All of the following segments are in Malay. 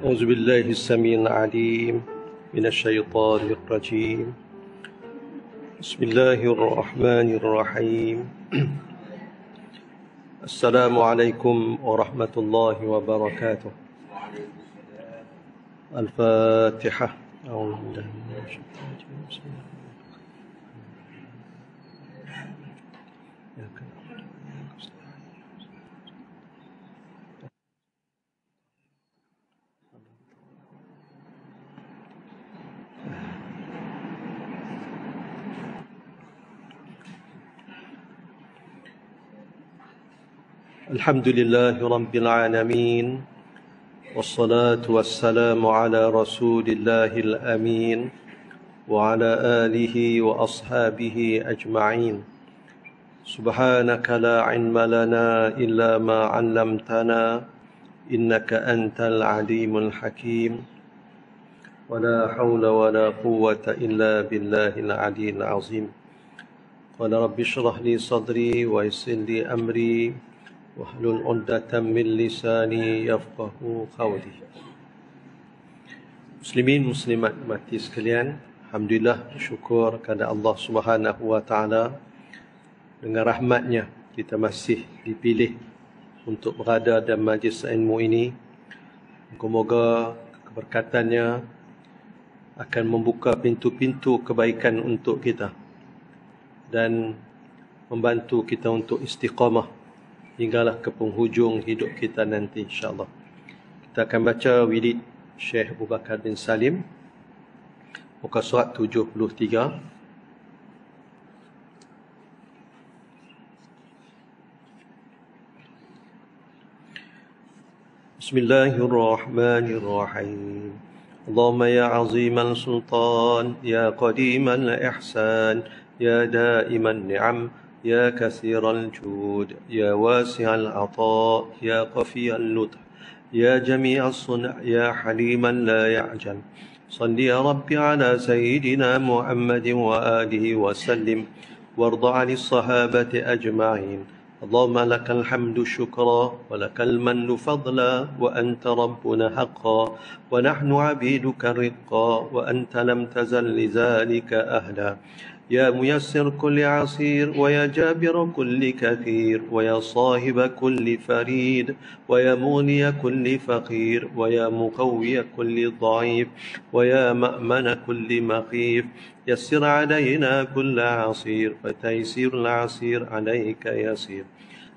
أعوذ بالله السميع العليم من الشيطان الرجيم. بسم الله الرحمن الرحيم. السلام عليكم ورحمة الله وبركاته. الفاتحة. أعوذ بالله من الشيطان الرجيم. الحمد لله رب العالمين والصلاة والسلام على رسول الله الأمين وعلى آله وأصحابه أجمعين. سبحانك لا علم لنا إلا ما علمتنا إنك أنت العليم الحكيم. ولا حول ولا قوة إلا بالله العلي العظيم. قال رب اشرح لي صدري ويسر لي أمري. Wahlul 'uqdatam min lisani yafqahu qawli. Muslimin muslimat mati sekalian, alhamdulillah syukur kepada Allah Subhanahu wa taala dengan rahmatnya kita masih dipilih untuk berada dalam majlis ilmu ini. Semoga keberkatannya akan membuka pintu-pintu kebaikan untuk kita dan membantu kita untuk istiqamah hinggalah ke penghujung hidup kita nanti insyaAllah. Kita akan baca wirid Syekh Abu Bakar bin Salim. Muka surat 73. Bismillahirrahmanirrahim. اللهم يا عظيم السلطان يا قديم الإحسان يا دائم النعم يا كثير الجود يا واسع العطاء يا قفي اللطف يا جميع الصنع يا حليما لا يعجل. صل يا رب على سيدنا محمد وآله وسلم وارض عن الصحابة أجمعين. اللهم لك الحمد شكرا ولك المن فضلا وأنت ربنا حقا ونحن عبيدك رقا وأنت لم تزل لذلك أهلا. يا ميسر كل عسير ويا جابر كل كثير ويا صاحب كل فريد ويا مغني كل فقير ويا مقوي كل ضعيف ويا مأمن كل مخيف. يسر علينا كل عصير فتيسير العسير عليك يسير.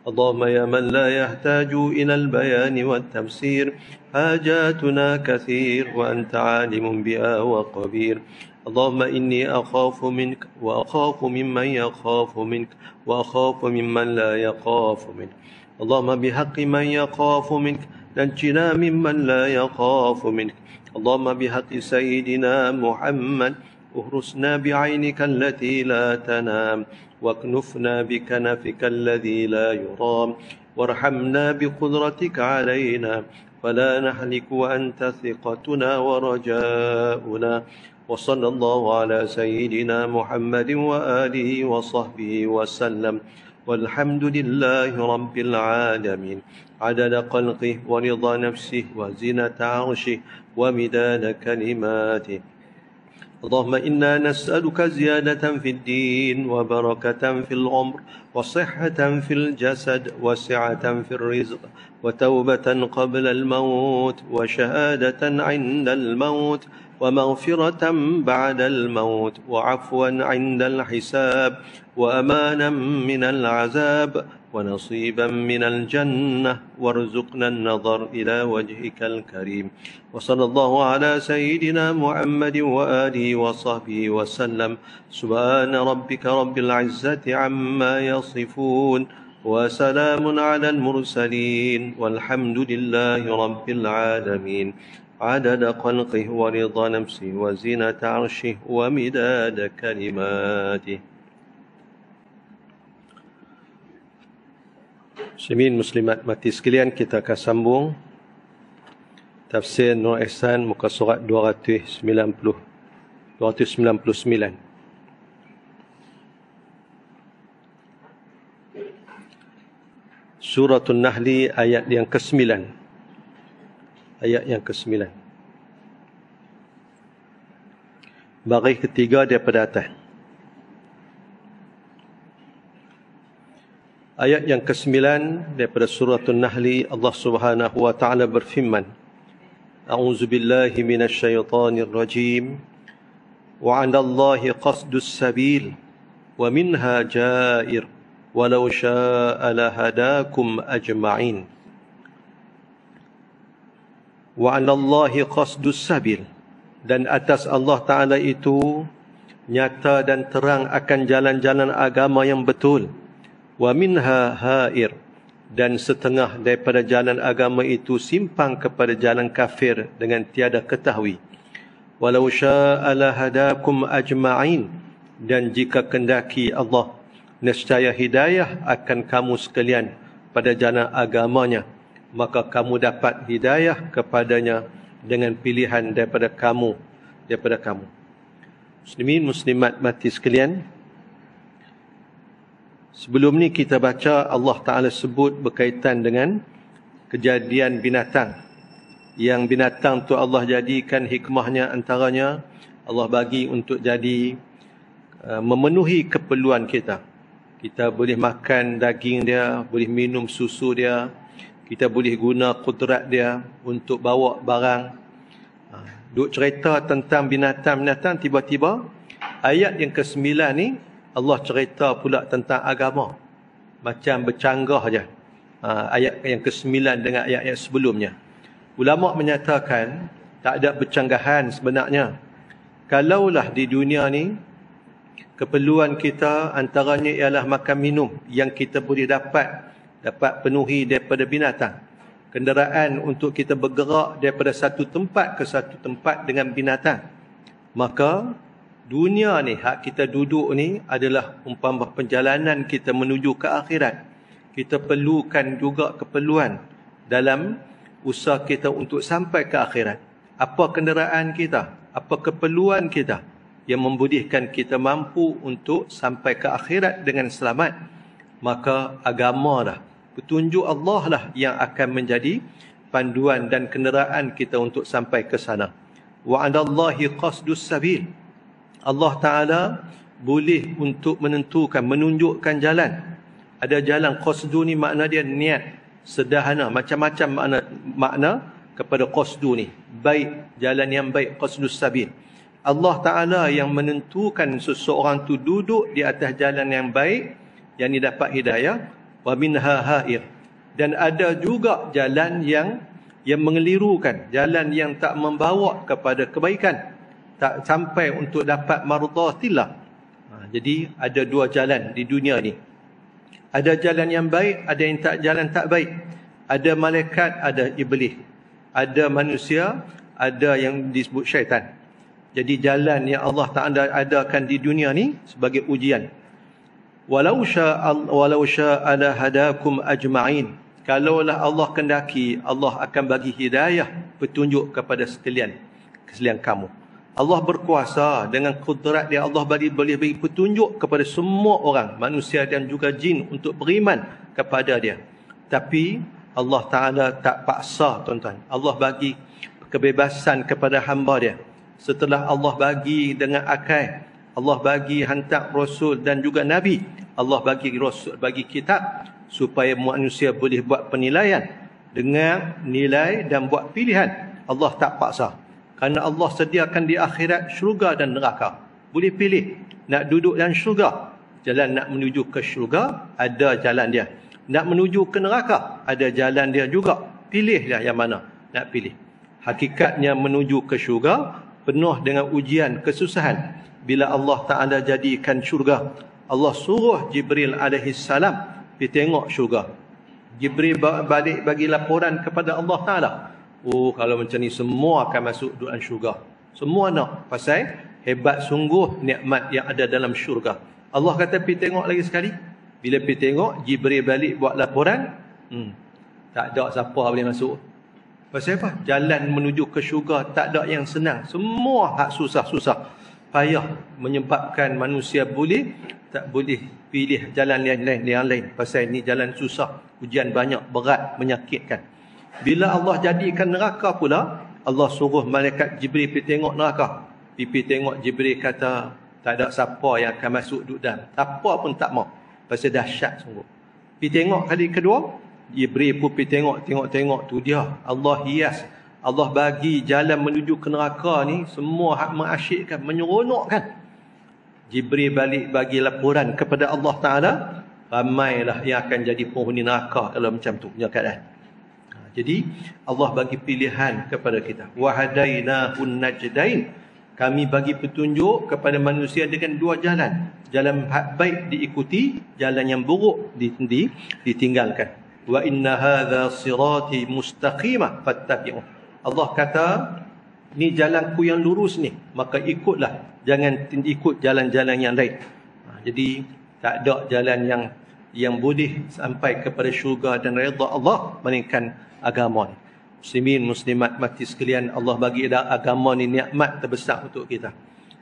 اللهم يا من لا يحتاج إلى البيان والتفسير حاجاتنا كثير وأنت عالم بها وقبير اللهم إني أخاف منك وأخاف ممن يخاف منك وأخاف ممن لا يخاف منك. اللهم بحق من يخاف منك نجنا ممن لا يخاف منك. اللهم بحق سيدنا محمد اهرسنا بعينك التي لا تنام واكنفنا بكنفك الذي لا يرام. وارحمنا بقدرتك علينا فلا نهلك وأنت ثقتنا ورجاؤنا. وصلى الله على سيدنا محمد وآله وصحبه وسلم. والحمد لله رب العالمين. عدد خلقه ورضا نفسه وزنة عرشه ومداد كلماته. اللهم إنا نسألك زيادة في الدين وبركة في العمر وصحة في الجسد وسعة في الرزق وتوبة قبل الموت وشهادة عند الموت ومغفرة بعد الموت وعفوا عند الحساب وأمانا من العذاب ونصيبا من الجنة وارزقنا النظر إلى وجهك الكريم. وصلى الله على سيدنا محمد وآله وصحبه وسلم. سبحان ربك رب العزة عما يصفون وسلام على المرسلين والحمد لله رب العالمين. عدد خلقه ورضا نفسه وزنة عرشه ومداد كلماته Muslimin Muslimat mati sekalian kita akan sambung Tafsir Nur Ihsan muka surat 290 299 Suratul Nahli ayat yang ke-9 ayat yang ke-9. Baris ketiga daripada atas. Ayat yang ke-9 daripada surah An-Nahl Allah Subhanahu wa taala berfirman A'udzu billahi minasyaitonir rajim wa 'ala Allahi qasdus sabil wa minha jair walau syaa'a lahadakum ajma'in wa 'ala Allahi qasdus sabil. Dan atas Allah taala itu nyata dan terang akan jalan-jalan agama yang betul. Wa minha ha'ir. Dan setengah daripada jalan agama itu simpang kepada jalan kafir dengan tiada ketahui. Walau syaa'a hadakum ajma'in. Dan jika kendaki Allah nescaya hidayah akan kamu sekalian pada jalan agamanya maka kamu dapat hidayah kepadanya dengan pilihan daripada kamu daripada kamu muslimin muslimat mati sekalian Sebelum ni kita baca Allah Ta'ala sebut berkaitan dengan kejadian binatang. Yang binatang tu Allah jadikan hikmahnya antaranya Allah bagi untuk jadi uh, memenuhi keperluan kita. Kita boleh makan daging dia, boleh minum susu dia, kita boleh guna kudrat dia untuk bawa barang. Uh, duk cerita tentang binatang-binatang tiba-tiba ayat yang ke-9 ni Allah cerita pula tentang agama. Macam bercanggah je. Ha, ayat yang ke-9 dengan ayat-ayat sebelumnya. Ulama menyatakan tak ada bercanggahan sebenarnya. Kalaulah di dunia ni keperluan kita antaranya ialah makan minum yang kita boleh dapat dapat penuhi daripada binatang. Kenderaan untuk kita bergerak daripada satu tempat ke satu tempat dengan binatang. Maka dunia ni hak kita duduk ni adalah umpama perjalanan kita menuju ke akhirat. Kita perlukan juga keperluan dalam usaha kita untuk sampai ke akhirat. Apa kenderaan kita? Apa keperluan kita yang memudihkan kita mampu untuk sampai ke akhirat dengan selamat? Maka agama dah petunjuk Allah lah yang akan menjadi panduan dan kenderaan kita untuk sampai ke sana wa 'alallahi qasdus sabil Allah Ta'ala boleh untuk menentukan, menunjukkan jalan. Ada jalan qasdu ni makna dia niat, sederhana, macam-macam makna makna kepada qasdu ni. Baik, jalan yang baik, qasdu sabil. Allah Ta'ala yang menentukan seseorang tu duduk di atas jalan yang baik, yang ni dapat hidayah, wa minha ha'ir. Dan ada juga jalan yang yang mengelirukan, jalan yang tak membawa kepada kebaikan tak sampai untuk dapat mardhatillah. Ha, jadi ada dua jalan di dunia ni. Ada jalan yang baik, ada yang tak jalan tak baik. Ada malaikat, ada iblis. Ada manusia, ada yang disebut syaitan. Jadi jalan yang Allah Taala adakan di dunia ni sebagai ujian. Walau syaa walau syaa hadakum ajma'in. Kalaulah Allah kendaki, Allah akan bagi hidayah petunjuk kepada sekalian, sekalian kamu. Allah berkuasa dengan kudrat dia Allah bagi boleh bagi petunjuk kepada semua orang manusia dan juga jin untuk beriman kepada dia tapi Allah Taala tak paksa tuan-tuan Allah bagi kebebasan kepada hamba dia setelah Allah bagi dengan akal Allah bagi hantar rasul dan juga nabi Allah bagi rasul bagi kitab supaya manusia boleh buat penilaian dengan nilai dan buat pilihan Allah tak paksa kerana Allah sediakan di akhirat syurga dan neraka. Boleh pilih nak duduk dalam syurga. Jalan nak menuju ke syurga, ada jalan dia. Nak menuju ke neraka, ada jalan dia juga. Pilihlah yang mana nak pilih. Hakikatnya menuju ke syurga, penuh dengan ujian, kesusahan. Bila Allah Ta'ala jadikan syurga, Allah suruh Jibril AS pergi tengok syurga. Jibril balik bagi laporan kepada Allah Ta'ala. Oh kalau macam ni semua akan masuk dalam syurga. Semua nak. Pasal hebat sungguh nikmat yang ada dalam syurga. Allah kata pergi tengok lagi sekali. Bila pergi tengok Jibril balik buat laporan. Hmm, tak ada siapa boleh masuk. Pasal apa? Jalan menuju ke syurga tak ada yang senang. Semua hak susah-susah. Payah menyebabkan manusia boleh tak boleh pilih jalan yang lain yang lain. Pasal ni jalan susah, ujian banyak, berat, menyakitkan. Bila Allah jadikan neraka pula, Allah suruh malaikat Jibril pergi tengok neraka. Pergi tengok Jibril kata, tak ada siapa yang akan masuk duduk dalam. Apa pun tak mau. Pasal dahsyat sungguh. Pergi tengok kali kedua, Jibril pun pergi tengok, tengok-tengok tu dia. Allah hias. Allah bagi jalan menuju ke neraka ni, semua hak mengasyikkan, menyeronokkan. Jibril balik bagi laporan kepada Allah Ta'ala, ramailah yang akan jadi penghuni neraka kalau macam tu punya keadaan. Jadi Allah bagi pilihan kepada kita. Wahadainahun najdain. Kami bagi petunjuk kepada manusia dengan dua jalan. Jalan baik diikuti, jalan yang buruk ditinggalkan. Wa inna hadha sirati mustaqimah fattabi'u. Allah kata, ni jalanku yang lurus ni, maka ikutlah. Jangan ikut jalan-jalan yang lain. Ha, jadi tak ada jalan yang yang boleh sampai kepada syurga dan redha Allah melainkan agama ni. Muslimin muslimat mati sekalian Allah bagi agama ni nikmat terbesar untuk kita.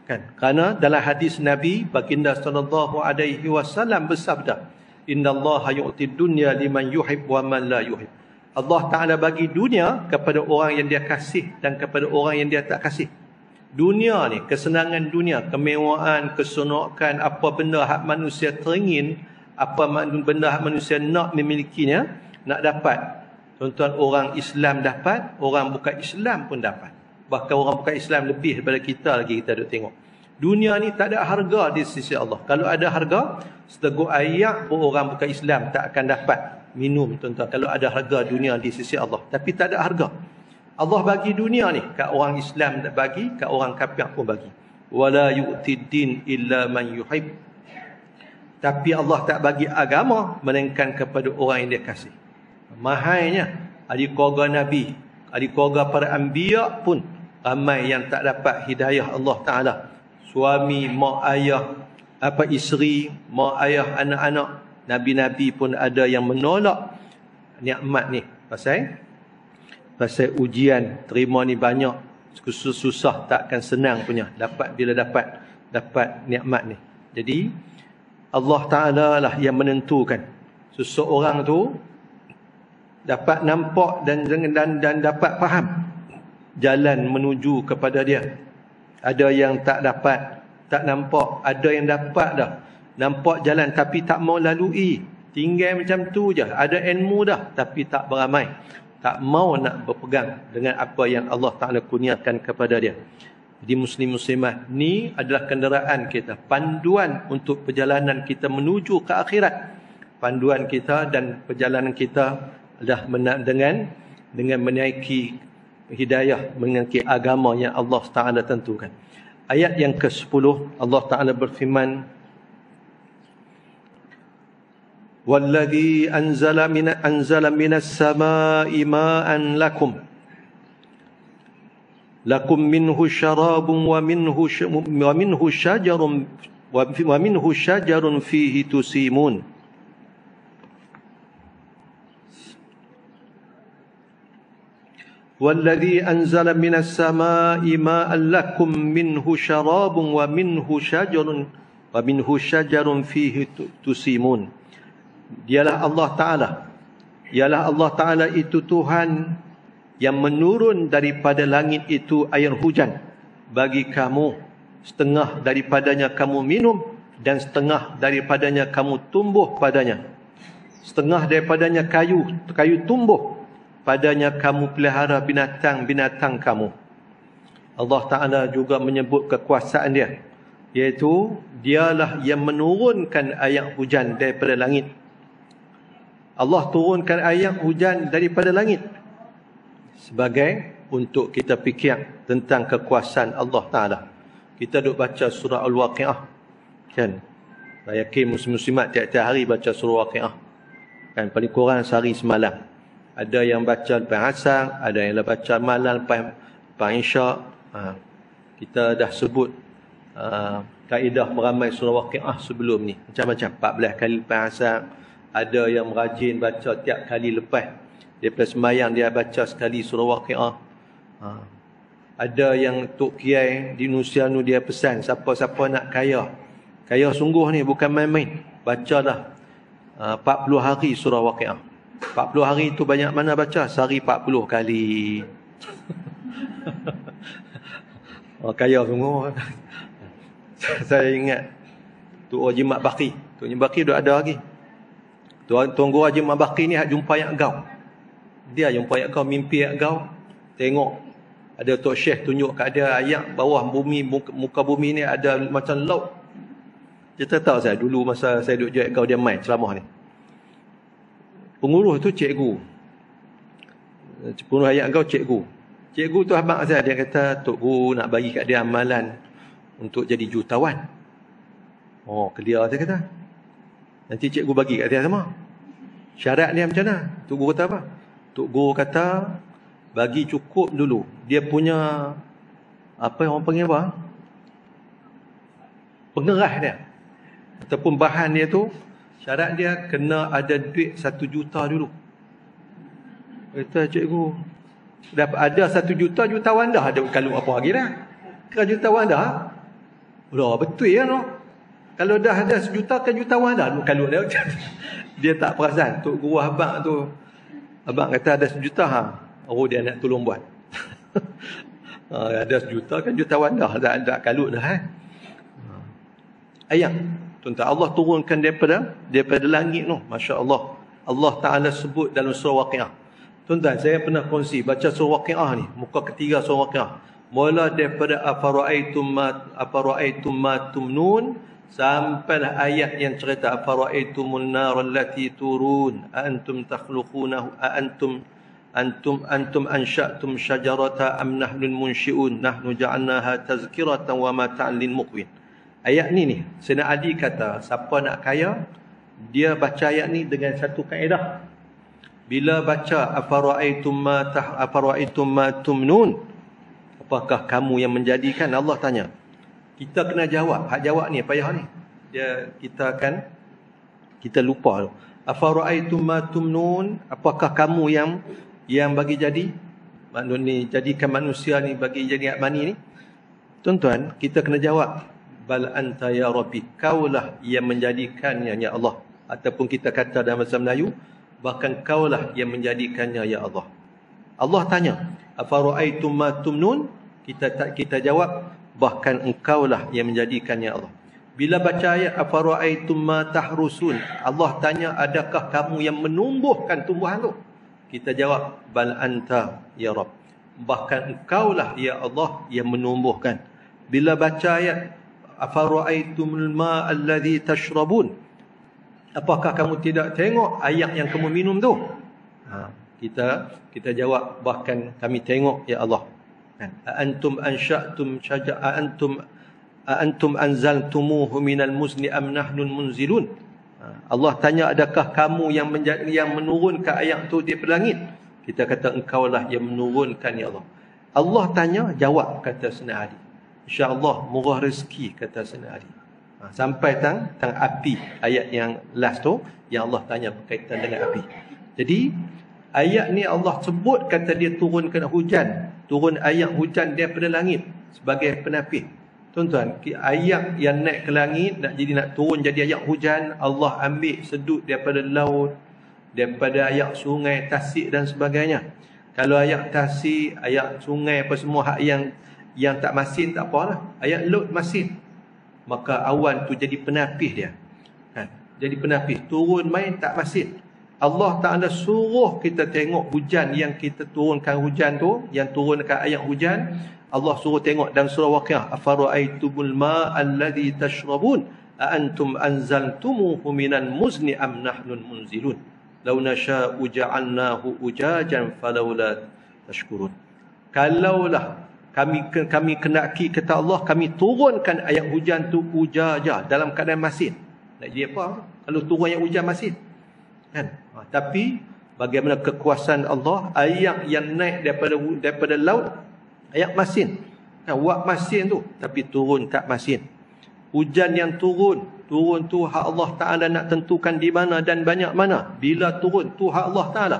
Kan? Karena dalam hadis Nabi baginda sallallahu alaihi wasallam bersabda, "Innallaha yu'ti dunya liman yuhib wa man la yuhib." Allah Taala bagi dunia kepada orang yang dia kasih dan kepada orang yang dia tak kasih. Dunia ni, kesenangan dunia, kemewahan, keseronokan, apa benda hak manusia teringin, apa benda hak manusia nak memilikinya, nak dapat Tuan-tuan orang Islam dapat, orang bukan Islam pun dapat. Bahkan orang bukan Islam lebih daripada kita lagi kita duk tengok. Dunia ni tak ada harga di sisi Allah. Kalau ada harga, seteguk ayak pun orang bukan Islam tak akan dapat minum tuan-tuan. Kalau ada harga dunia di sisi Allah. Tapi tak ada harga. Allah bagi dunia ni. Kat orang Islam tak bagi, kat orang kafir pun bagi. Wala yu'tiddin illa man yuhib. Tapi Allah tak bagi agama melainkan kepada orang yang dia kasih mahainya ahli keluarga Nabi, ahli keluarga para anbiya pun ramai yang tak dapat hidayah Allah Taala. Suami, mak ayah, apa isteri, mak ayah, anak-anak, nabi-nabi pun ada yang menolak nikmat ni. Pasal pasal ujian terima ni banyak susah, susah takkan senang punya dapat bila dapat dapat nikmat ni. Jadi Allah Taala lah yang menentukan seseorang tu dapat nampak dan dan dan dapat faham jalan menuju kepada dia. Ada yang tak dapat, tak nampak, ada yang dapat dah. Nampak jalan tapi tak mau lalui. Tinggal macam tu je. Ada ilmu dah tapi tak beramai. Tak mau nak berpegang dengan apa yang Allah Taala kurniakan kepada dia. Jadi muslim muslimat ni adalah kenderaan kita, panduan untuk perjalanan kita menuju ke akhirat. Panduan kita dan perjalanan kita dah dengan dengan menaiki hidayah menaiki agama yang Allah Taala tentukan. Ayat yang ke-10 Allah Taala berfirman والذي أنزل من أنزل من السماء ماء لكم. لكم منه شراب ومنه ومنه شجر ومنه شجر فيه تسيمون. والذي أنزل من السماء ماء لكم منه شراب ومنه شجر ومنه شجر فيه تسيمون. Dialah Allah Ta'ala Dialah Allah Ta'ala itu Tuhan Yang menurun daripada langit itu air hujan Bagi kamu Setengah daripadanya kamu minum Dan setengah daripadanya kamu tumbuh padanya Setengah daripadanya kayu Kayu tumbuh padanya kamu pelihara binatang-binatang kamu. Allah Ta'ala juga menyebut kekuasaan dia. Iaitu, dialah yang menurunkan ayat hujan daripada langit. Allah turunkan ayat hujan daripada langit. Sebagai untuk kita fikir tentang kekuasaan Allah Ta'ala. Kita duduk baca surah Al-Waqi'ah. Kan? Saya yakin muslim-muslimat tiap-tiap hari baca surah Al-Waqi'ah. Kan? Paling kurang sehari semalam. Ada yang baca lepas asar, ada yang baca malam lepas, lepas isyak. Ha. Kita dah sebut uh, kaedah meramai surah waqi'ah sebelum ni. Macam-macam. 14 kali lepas asar. Ada yang rajin baca tiap kali lepas. Daripada semayang dia baca sekali surah waqi'ah. Ha. Ada yang Tok Kiai di Nusianu dia pesan. Siapa-siapa nak kaya. Kaya sungguh ni bukan main-main. Baca dah uh, 40 hari surah waqi'ah 40 hari tu banyak mana baca? Sehari 40 kali. oh, kaya semua. Saya ingat tu Haji Mak Baki. Tu Haji Baki dah ada lagi. Tuan tunggu Haji Mak Baki ni jumpa yang kau. Dia jumpa yang kau mimpi yang kau. Tengok ada Tok Syekh tunjuk kat dia ayat bawah bumi muka, muka bumi ni ada macam laut. Kita tahu saya dulu masa saya duduk kau dia main ceramah ni. Pengurus tu cikgu. Pengurus ayat kau cikgu. Cikgu tu abang saya dia kata Tok Guru nak bagi kat dia amalan untuk jadi jutawan. Oh, clear saya kata. Nanti cikgu bagi kat dia sama. Syarat dia macam mana? Tok Guru kata apa? Tok Guru kata bagi cukup dulu dia punya apa yang orang panggil apa pengerah dia ataupun bahan dia tu syarat dia kena ada duit satu juta dulu kata cikgu dapat ada satu juta jutawan dah ada kalau apa lagi dah kan jutawan dah lah betul ya no? Kalau dah ada sejuta kan jutawan dah kalau dia dia tak perasan tok guru abang tu abang kata ada sejuta ha Oh dia nak tolong buat. ada sejuta kan jutawan dah. Dah, dah kalut dah. Eh? Ayat. Tuan-tuan Allah turunkan daripada daripada langit tu. Masya Allah. Allah Ta'ala sebut dalam surah Waqi'ah. Tuan-tuan saya pernah kongsi baca surah Waqi'ah ni. Muka ketiga surah Waqi'ah. Mula daripada afara'aitum ma afara'aitum ma tumnun sampailah ayat yang cerita afara'aitumun nar allati turun? Antum takhluqunahu antum antum antum ansha'tum syajarata am nahnul munsyi'un nahnu ja'alnaha tazkiratan wa mata'an lil muqwin. Ayat ni ni Sayyidina Ali kata siapa nak kaya dia baca ayat ni dengan satu kaedah. Bila baca afara'aitum ma tah afara'aitum ma tumnun? Apakah kamu yang menjadikan? Allah tanya kita kena jawab. Hak jawab ni payah ni? Dia kita akan kita lupa afara'aitum ma tumnun? Apakah kamu yang yang bagi jadi? Ni jadikan manusia ni bagi jadi mani ni? Tuan-tuan kita kena jawab. Bal anta ya rabbi kaulah yang menjadikannya ya Allah. Ataupun kita kata dalam bahasa Melayu bahkan kaulah yang menjadikannya ya Allah. Allah tanya afara'aitum ma tumnun? Kita kita jawab bahkan engkaulah yang menjadikannya Allah. Bila baca ayat afara'aitum ma tahrusun? Allah tanya adakah kamu yang menumbuhkan tumbuhan tu? Kita jawab bal anta ya rab. Bahkan engkaulah ya Allah yang menumbuhkan. Bila baca ayat afara'aitumul ma alladhi tashrabun? Apakah kamu tidak tengok ayat yang kamu minum tu? Ha, kita kita jawab bahkan kami tengok ya Allah antum ansha'tum syaja antum antum anzaltumuhu minal muzni am nahnu munzilun Allah tanya adakah kamu yang yang menurunkan ayat tu di langit? Kita kata engkaulah yang menurunkan ya Allah. Allah tanya jawab kata Sayyidina Ali. Insya-Allah murah rezeki kata Sayyidina Ali. Ha, sampai tang tang api ayat yang last tu yang Allah tanya berkaitan dengan api. Jadi ayat ni Allah sebut kata dia turunkan hujan, turun ayat hujan daripada langit sebagai penapis. Tuan-tuan, ayat yang naik ke langit nak jadi nak turun jadi ayat hujan, Allah ambil sedut daripada laut, daripada ayat sungai, tasik dan sebagainya. Kalau ayat tasik, ayat sungai apa semua hak yang yang tak masin tak apalah. Ayat laut masin. Maka awan tu jadi penapis dia. Ha, jadi penapis, turun main tak masin. Allah Taala suruh kita tengok hujan yang kita turunkan hujan tu, yang turunkan ayat hujan, Allah suruh tengok dalam surah Waqiah afara'aitumul ma alladhi tashrabun? A antum anzaltumuhu minal muzni am nahnul munzilun? Law nasha'u ja'alnahu ujajan falawla tashkurun. Kalaulah kami kami kenaki kata Allah kami turunkan ayat hujan tu ujaja dalam keadaan masin. Nak jadi apa? Kalau turun ayat hujan masin kan ha, tapi bagaimana kekuasaan Allah ayat yang naik daripada daripada laut Ayat masin. Kan, wak masin tu. Tapi turun tak masin. Hujan yang turun. Turun tu hak Allah Ta'ala nak tentukan di mana dan banyak mana. Bila turun tu hak Allah Ta'ala.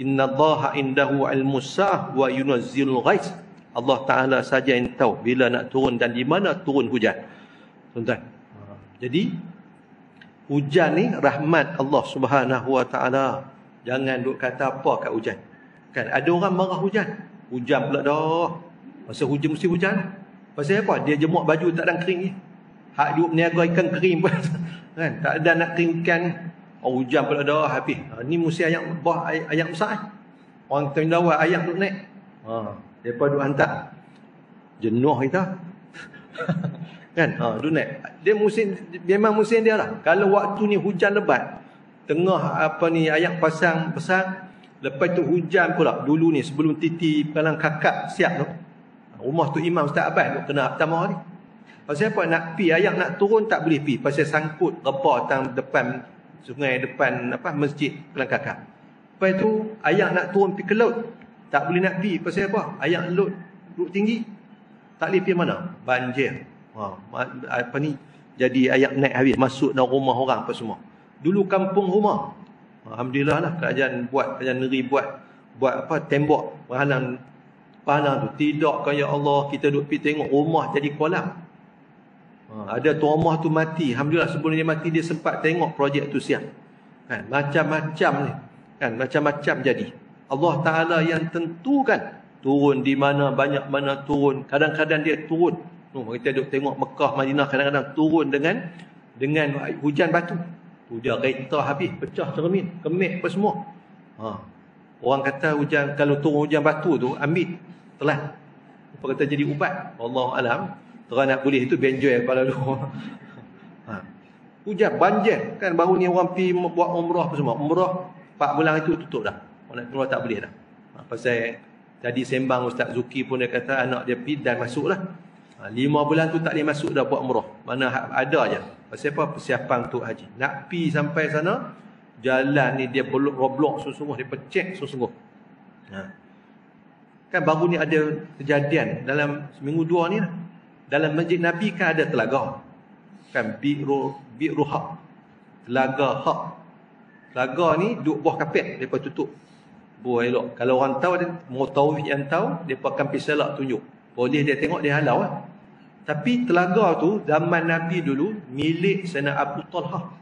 Inna allaha indahu ilmu sa'ah wa yunazzilul ghais. Allah Ta'ala saja yang tahu bila nak turun dan di mana turun hujan. Tuan-tuan. Jadi, hujan ni rahmat Allah Subhanahu Wa Ta'ala. Jangan duk kata apa kat hujan. Kan ada orang marah hujan. Hujan pula dah. Masa hujan mesti hujan. Pasal apa? Dia jemuk baju tak ada kering ni. Hak duk meniaga ikan kering pun. kan? Tak ada nak kering ikan. Oh, hujan pula dah habis. Ha, ni mesti ayam bah ayam besar. Eh. Orang tendawat ayam duk naik. Ha, depa duk hantar. Jenuh kita. kan? Ha, duk naik. Dia musim memang musim dia lah. Kalau waktu ni hujan lebat, tengah apa ni ayam pasang besar, lepas tu hujan pula dulu ni sebelum titi palang kakak siap tu. Rumah tu Imam Ustaz Abbas tu kena pertama ni. Pasal apa nak pi ayam nak turun tak boleh pi pasal sangkut repa tang depan sungai depan apa masjid palang kakak. Lepas tu ayam nak turun pi ke laut tak boleh nak pi pasal apa? Ayam laut duduk tinggi. Tak boleh pi mana? Banjir. Ha, apa ni? Jadi ayam naik habis masuk dalam rumah orang apa semua. Dulu kampung rumah. Alhamdulillah lah kerajaan buat kerajaan negeri buat buat apa tembok penghalang penghalang tu. Tidak kaya Allah kita duduk pi tengok rumah jadi kolam. Ha, ada tuan rumah tu mati. Alhamdulillah sebelum dia mati dia sempat tengok projek tu siap. Kan macam-macam ni. Kan macam-macam jadi. Allah Taala yang tentukan turun di mana banyak mana turun. Kadang-kadang dia turun. Oh, kita duk tengok Mekah, Madinah kadang-kadang turun dengan dengan hujan batu. Tu dia kereta habis, pecah cermin, kemik apa semua. Ha. Orang kata hujan kalau turun hujan batu tu ambil telan. Apa kata jadi ubat? Allah alam. Terang nak boleh itu benjoy kepala lu. ha. Hujan banjir kan baru ni orang pi buat umrah apa semua. Umrah 4 bulan itu tutup dah. Orang keluar tak boleh dah. Ha. Pasal tadi sembang Ustaz Zuki pun dia kata anak dia pi dan masuklah. Ha. 5 bulan tu tak boleh masuk dah buat umrah. Mana ha, ada aja. Pasal apa? Persiapan untuk haji. Nak pi sampai sana jalan ni dia belok roblok sungguh-sungguh dia pecek sungguh-sungguh. Ha. Kan baru ni ada kejadian dalam seminggu dua ni lah dalam masjid Nabi kan ada telaga. Kan bi'ru bi'ru haq. Telaga haq. Telaga ni duk buah kapet depa tutup. Buah elok. Kalau orang tahu mau tahu yang tahu depa akan pergi selak tunjuk. Boleh dia tengok dia halau lah. Tapi telaga tu zaman Nabi dulu milik Sayyidina Abu Talha.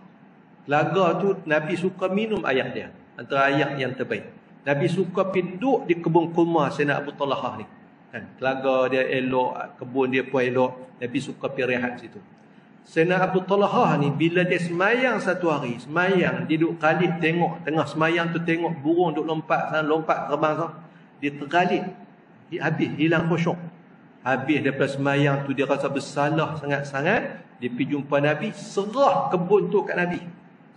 Telaga tu Nabi suka minum air dia. Antara air yang terbaik. Nabi suka pergi duduk di kebun kurma Sayyidina Abu Talha ni. Kan? Telaga dia elok kebun dia pun elok. Nabi suka pergi rehat situ. Sayyidina Abu Talha ni bila dia semayang satu hari semayang dia duduk kalik tengok. Tengah semayang tu tengok burung duduk lompat sana lompat terbang sana. Dia terkalik dia habis hilang khusyuk habis daripada semayang tu dia rasa bersalah sangat-sangat dia pergi jumpa Nabi serah kebun tu kat Nabi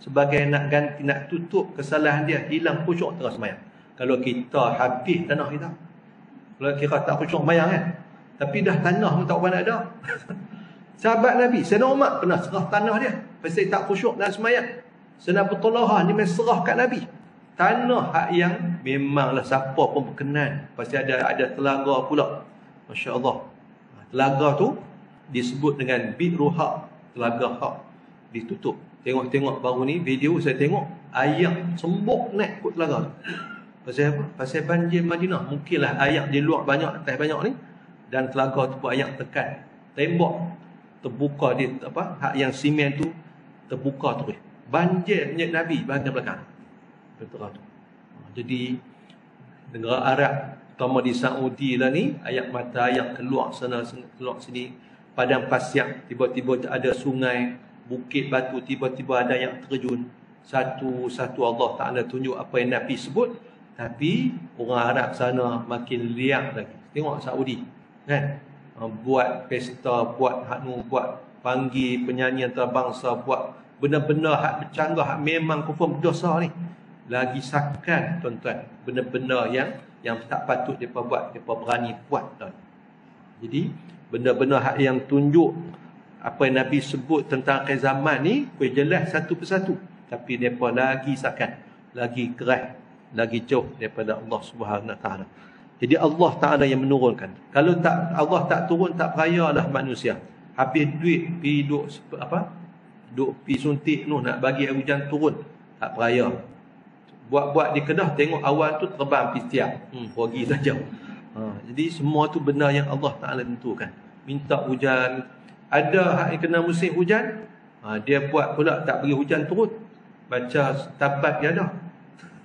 sebagai nak ganti nak tutup kesalahan dia hilang khusyuk terus semayang kalau kita habis tanah kita kalau kira tak khusyuk mayang kan. Tapi dah tanah pun tak pernah ada. Sahabat Nabi, Sayyidina Umar pernah serah tanah dia. Pasal tak khusyuk dalam semayang. Sayyidina Talha ni memang serah kat Nabi. Tanah hak yang memanglah siapa pun berkenan. Pasal ada ada telaga pula. Masya Allah. Telaga tu disebut dengan Bi'ru Haq. Telaga Haq. Ditutup. Tengok-tengok baru ni video saya tengok. Ayam sembuk naik kot telaga tu. Pasal apa? Pasal banjir Madinah. Mungkinlah ayak di luar banyak, atas banyak ni. Dan telaga tu pun ayak tekan. Tembok terbuka di apa? Hak yang simen tu terbuka terus. Banjir minyak Nabi bahagian belakang. Betul tu. Jadi negara Arab terutama di Saudi lah ni ayat mata ayat keluar sana keluar sini padang pasir tiba-tiba ada sungai bukit batu tiba-tiba ada yang terjun satu-satu Allah Taala tunjuk apa yang Nabi sebut tapi orang Arab sana makin liak lagi. Tengok Saudi. Kan? Ha, buat pesta, buat hanu, buat panggil penyanyi antarabangsa, buat benda-benda hak bercanggah, hak memang confirm dosa ni. Lagi sakan tuan-tuan. Benda-benda yang yang tak patut mereka buat, mereka berani buat. Tuan. Jadi, benda-benda hak yang tunjuk apa yang Nabi sebut tentang akhir zaman ni, boleh jelas satu persatu. Tapi mereka lagi sakan, lagi keras lagi jauh daripada Allah Subhanahu Taala. Jadi Allah Taala yang menurunkan. Kalau tak Allah tak turun tak perayalah manusia. Habis duit pi duk apa? Duk pi suntik noh nak bagi hujan turun. Tak peraya. Buat-buat di Kedah tengok awan tu terbang pi tiap. Hmm, pergi saja. Ha, jadi semua tu benda yang Allah Taala tentukan. Minta hujan. Ada hak kena musim hujan, ha, dia buat pula tak bagi hujan turun. Baca tabat dia dah.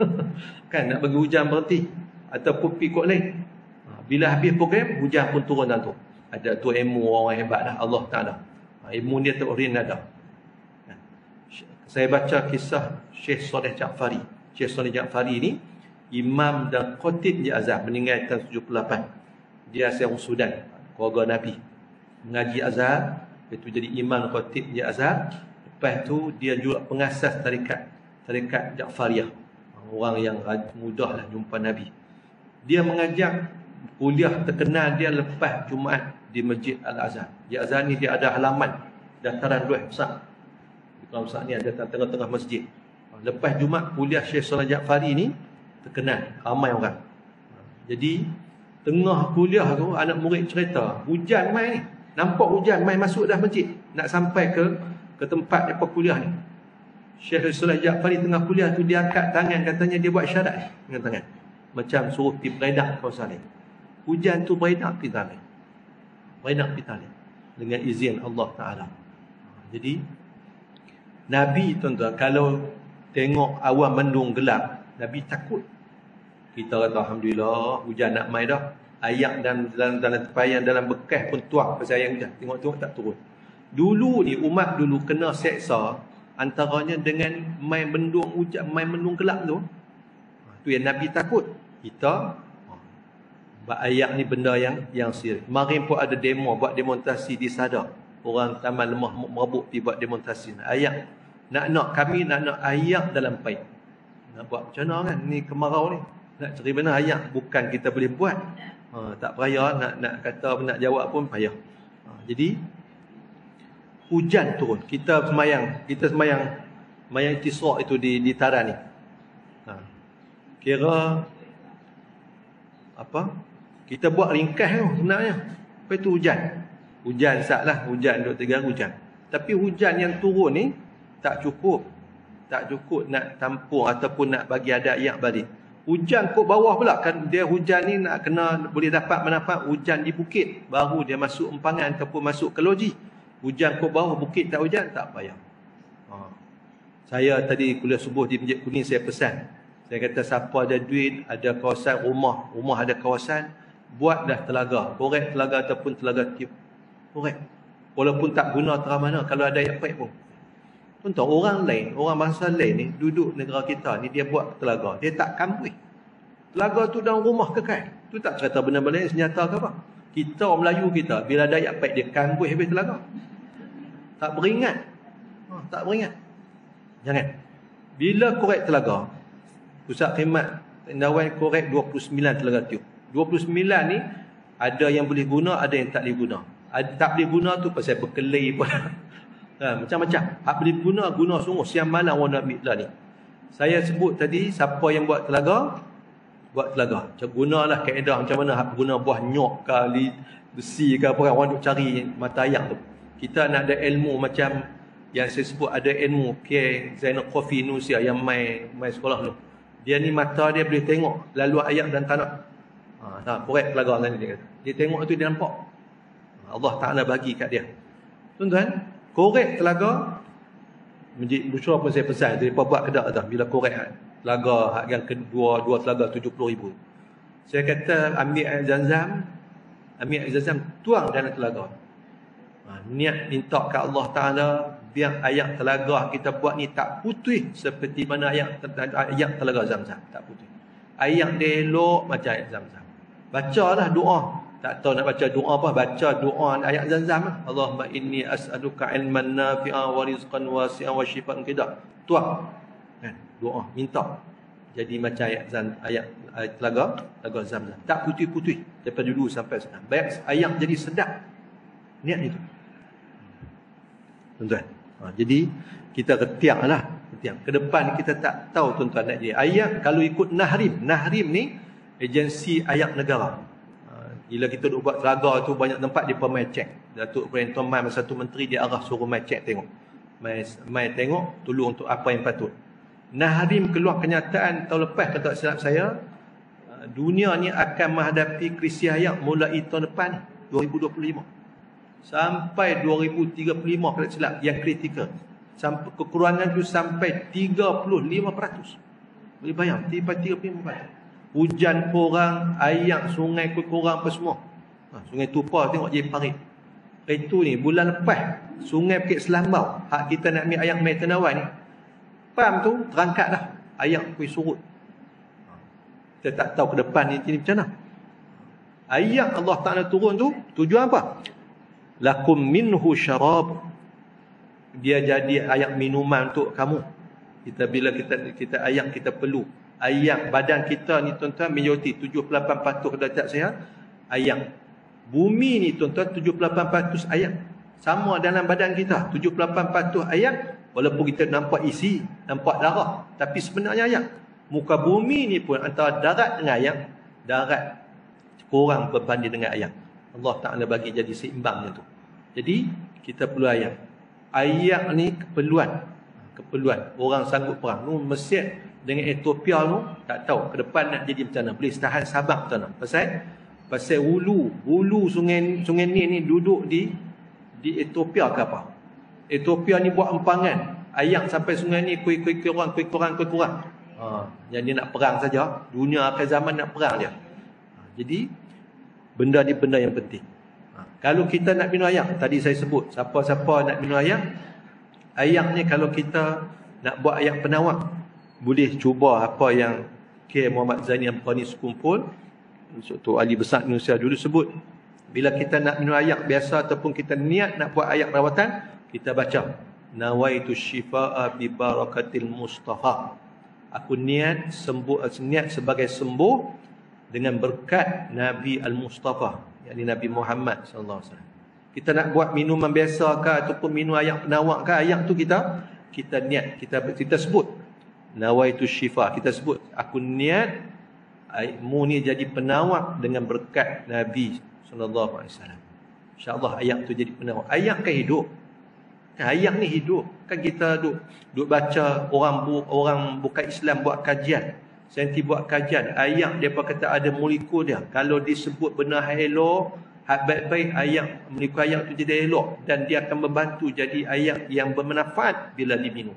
kan nak bagi hujan berhenti ataupun pergi kot lain. Ha, bila habis program hujan pun turun dalam tu. Ada tu ilmu orang hebat dah Allah Taala. Ha, ilmu dia tak ada. Ha, saya baca kisah Syekh Saleh Ja'fari. Syekh Saleh Ja'fari ni imam dan khatib di Azhar meninggal tahun 78. Dia asal orang Sudan, keluarga Nabi. Mengaji Azhar, itu jadi imam khatib di Azhar. Lepas tu dia juga pengasas tarikat tarikat Ja'fariyah. Orang yang mudah lah jumpa Nabi. Dia mengajak kuliah terkenal dia lepas Jumaat di Masjid Al-Azhar. Di Azhar ni dia ada halaman dataran luas besar. Kawasan besar ni ada tengah-tengah masjid. Lepas Jumaat kuliah Syekh Salah Ja'fari ni terkenal ramai orang. Jadi tengah kuliah tu anak murid cerita, hujan mai ni. Nampak hujan mai masuk dah masjid nak sampai ke ke tempat depa kuliah ni. Syekh Rasulullah Ja'fari tengah kuliah tu dia angkat tangan katanya dia buat syarat dengan tangan. Macam suruh pergi beredak kawasan ni. Hujan tu beredak pergi tangan. Beredak pergi tangan. Dengan izin Allah Ta'ala. Jadi, Nabi tuan-tuan, kalau tengok awan mendung gelap, Nabi takut. Kita kata, Alhamdulillah, hujan nak main dah. Ayak dan dalam, dalam tepayan dalam bekas pun tuak pasal ayat hujan. Tengok-tengok tak turun. Dulu ni, umat dulu kena seksa antaranya dengan main mendung hujan main mendung gelap tu tu yang nabi takut kita buat ayat ni benda yang yang serius kemarin pun ada demo buat demonstrasi di Sadar orang taman lemah mabuk pergi buat demonstrasi ayat nak nak kami nak nak ayat dalam paip nak buat macam mana kan ni kemarau ni nak cari mana ayat bukan kita boleh buat ha, tak payah nak nak kata nak jawab pun payah ha, jadi hujan turun. Kita semayang, kita semayang semayang tisraq itu di di Taran ni. Ha. Kira apa? Kita buat ringkas tu sebenarnya. Lepas tu hujan. Hujan saklah, hujan duk tiga hujan. Tapi hujan yang turun ni tak cukup. Tak cukup nak tampung ataupun nak bagi ada ayat balik. Hujan kok bawah pula kan dia hujan ni nak kena boleh dapat mendapat hujan di bukit baru dia masuk empangan ataupun masuk ke loji. Hujan ke bawah bukit tak hujan tak payah. Ha. Saya tadi kuliah subuh di Masjid Kuning saya pesan. Saya kata siapa ada duit, ada kawasan rumah, rumah ada kawasan, buat dah telaga. Korek telaga ataupun telaga tiup. Korek. Walaupun tak guna terang mana kalau ada yang baik pun. Contoh orang lain, orang bangsa lain ni duduk negara kita ni dia buat telaga. Dia tak kampuh. Telaga tu dalam rumah kekal. Tu tak cerita benda-benda senjata ke apa. Kita orang Melayu kita bila ada ayat baik dia kampuh habis telaga. Tak beringat. Ha, tak beringat. Jangan. Bila korek telaga, pusat khidmat Tendawan korek 29 telaga tiup. 29 ni, ada yang boleh guna, ada yang tak boleh guna. Ada, tak boleh guna tu pasal berkelai pun. ha, macam-macam. Boleh guna, guna sungguh. Siang malam orang nak ambil ni. Saya sebut tadi, siapa yang buat telaga, buat telaga. Macam gunalah kaedah macam mana guna buah nyok kali besi ke apa orang duk cari mata ayak tu kita nak ada ilmu macam yang saya sebut ada ilmu K Zainal Qafi Nusia yang main main sekolah tu. Dia ni mata dia boleh tengok lalu ayat dan tanah. Ha, tak korek pelaga tadi dia kata. Dia tengok tu dia nampak. Allah Taala bagi kat dia. Tuan-tuan, korek telaga. Masjid Bushra pun saya pesan dia buat kedak dah bila korek telaga yang kedua dua telaga 70 ribu. Saya kata ambil air zam-zam ambil air zam-zam tuang dalam telaga. Ha, niat minta ke Allah Ta'ala biar ayat telaga kita buat ni tak putih seperti mana ayat ayat telaga zam-zam tak putih. Ayat dia elok macam ayat zam-zam. Bacalah doa tak tahu nak baca doa apa baca doa ayat zam-zam. Allahumma inni as'aluka ilman nafi'a wa rizqan wasi'a wa shifaan kidah tuak kan? Doa minta. Jadi macam ayat zam ayat, ayat telaga telaga zam-zam. Tak putih-putih. Daripada dulu sampai sekarang. Baik ayat jadi sedap. Niat itu. Tuan-tuan. Ha, jadi kita ketiaklah, ketiak. Ke depan kita tak tahu tuan-tuan nak jadi. Ayat kalau ikut Nahrim, Nahrim ni agensi ayat negara. Bila kita duk buat telaga tu banyak tempat dia pemain check. Datuk Perintah mai masa tu menteri dia arah suruh mai check tengok. Mai mai tengok tolong untuk apa yang patut. Nahrim keluar kenyataan tahun lepas kata silap saya uh, dunia ni akan menghadapi krisis hayat mulai tahun depan 2025 sampai 2035 kalau silap yang kritikal sampai kekurangan tu sampai 35% boleh bayang 35% Hujan kurang, air sungai pun kurang apa semua. Ha, sungai Tupa tengok je parit. Itu ni bulan lepas sungai Bukit Selambau. Hak kita nak ambil air Mai Tenawan ni. Pam tu terangkat dah. Air pun surut. Ha, kita tak tahu ke depan ni, ni macam mana. Air Allah Taala turun tu tujuan apa? Lakum minhu syarab. Dia jadi air minuman untuk kamu. Kita bila kita kita air kita perlu Ayat badan kita ni tuan-tuan majoriti 78% dah tak sihat. Ayat. Bumi ni tuan-tuan 78% ayat. Sama dalam badan kita 78% ayat. Walaupun kita nampak isi, nampak darah. Tapi sebenarnya ayat. Muka bumi ni pun antara darat dengan ayat. Darat kurang berbanding dengan ayat. Allah Ta'ala bagi jadi seimbangnya tu. Jadi, kita perlu ayat. Ayat ni keperluan keperluan orang sanggup perang nu Mesir dengan Ethiopia tu tak tahu ke depan nak jadi macam mana. Boleh tahan sabar macam mana? Pasal pasal hulu hulu sungai sungai ni ni duduk di di Ethiopia ke apa? Ethiopia ni buat empangan ayam sampai sungai ni kui kui kurang kui kurang kui kurang ha yang dia nak perang saja. Dunia akhir zaman nak perang dia. Ha, jadi benda ni benda yang penting. Ha, kalau kita nak minum ayam tadi saya sebut siapa-siapa nak minum ayam Ayat ni kalau kita nak buat ayat penawak boleh cuba apa yang K. Muhammad Zaini Amqani sekumpul. Untuk Ali Besar Indonesia dulu sebut bila kita nak minum ayat biasa ataupun kita niat nak buat ayat rawatan kita baca nawaitu shifa'a bi barakatil mustafa. Aku niat sembuh niat sebagai sembuh dengan berkat Nabi Al-Mustafa yakni Nabi Muhammad sallallahu alaihi wasallam. Kita nak buat minuman biasa ke ataupun minum ayam penawak ke ayam tu kita kita niat kita kita sebut nawaitu syifa. Kita sebut aku niat mu ni jadi penawak dengan berkat Nabi sallallahu alaihi wasallam. Insyaallah ayam tu jadi penawak. Ayam kan hidup. Kan ayam ni hidup. Kan kita duk duk baca orang bu, orang bukan Islam buat kajian. Senti buat kajian. Ayam dia kata ada molekul dia. Kalau disebut benar hello baik-baik ayat meniku ayat tu jadi elok. Dan dia akan membantu jadi ayat yang bermanfaat bila diminum.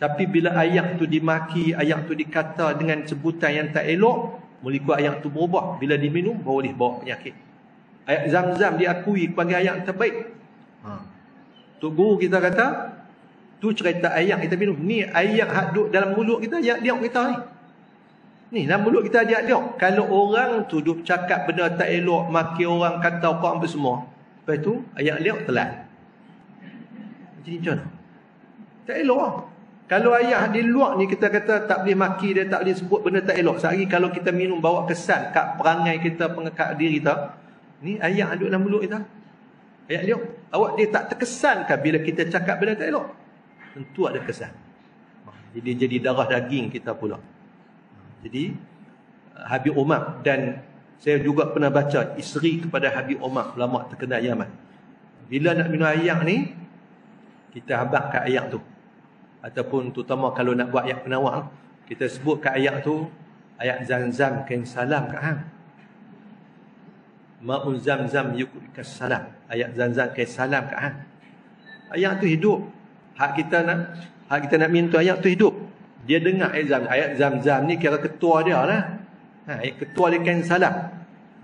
Tapi bila ayat tu dimaki, ayat tu dikata dengan sebutan yang tak elok, meniku ayat tu berubah bila diminum boleh bawa penyakit. Ayat Zam-Zam diakui sebagai ayat terbaik. Ha. Tok guru kita kata, tu cerita ayat kita minum. Ni ayat hak duduk dalam mulut kita, ayat dia kita ni. Ni dalam mulut kita ajak dia. Kalau orang tu duk cakap benda tak elok, maki orang kata orang apa semua. Lepas tu ayat dia telat. Jadi macam mana? Tak elok lah. Kalau ayat di luar ni kita kata tak boleh maki dia, tak boleh sebut benda tak elok. Sehari kalau kita minum bawa kesan kat perangai kita, pengekat diri kita. Ni ayat duduk dalam mulut kita. Ayat dia. Awak dia tak terkesan kan bila kita cakap benda tak elok? Tentu ada kesan. Jadi jadi darah daging kita pula. Jadi Habib Umar dan saya juga pernah baca isteri kepada Habib Umar ulama terkenal Yaman. Bila nak minum air ni kita habaq kat air tu. Ataupun terutama kalau nak buat air penawar kita sebut kat air tu ayat zam-zam kain salam kat hang. Ma'un zam-zam yukulikas salam. Ayat zam-zam kain salam kat hang. Ayat tu hidup. Hak kita nak hak kita nak minum tu ayat tu hidup. Dia dengar ayat zam ayat zam-zam ni kira ketua dia lah. Ha, ketua dia kan salah.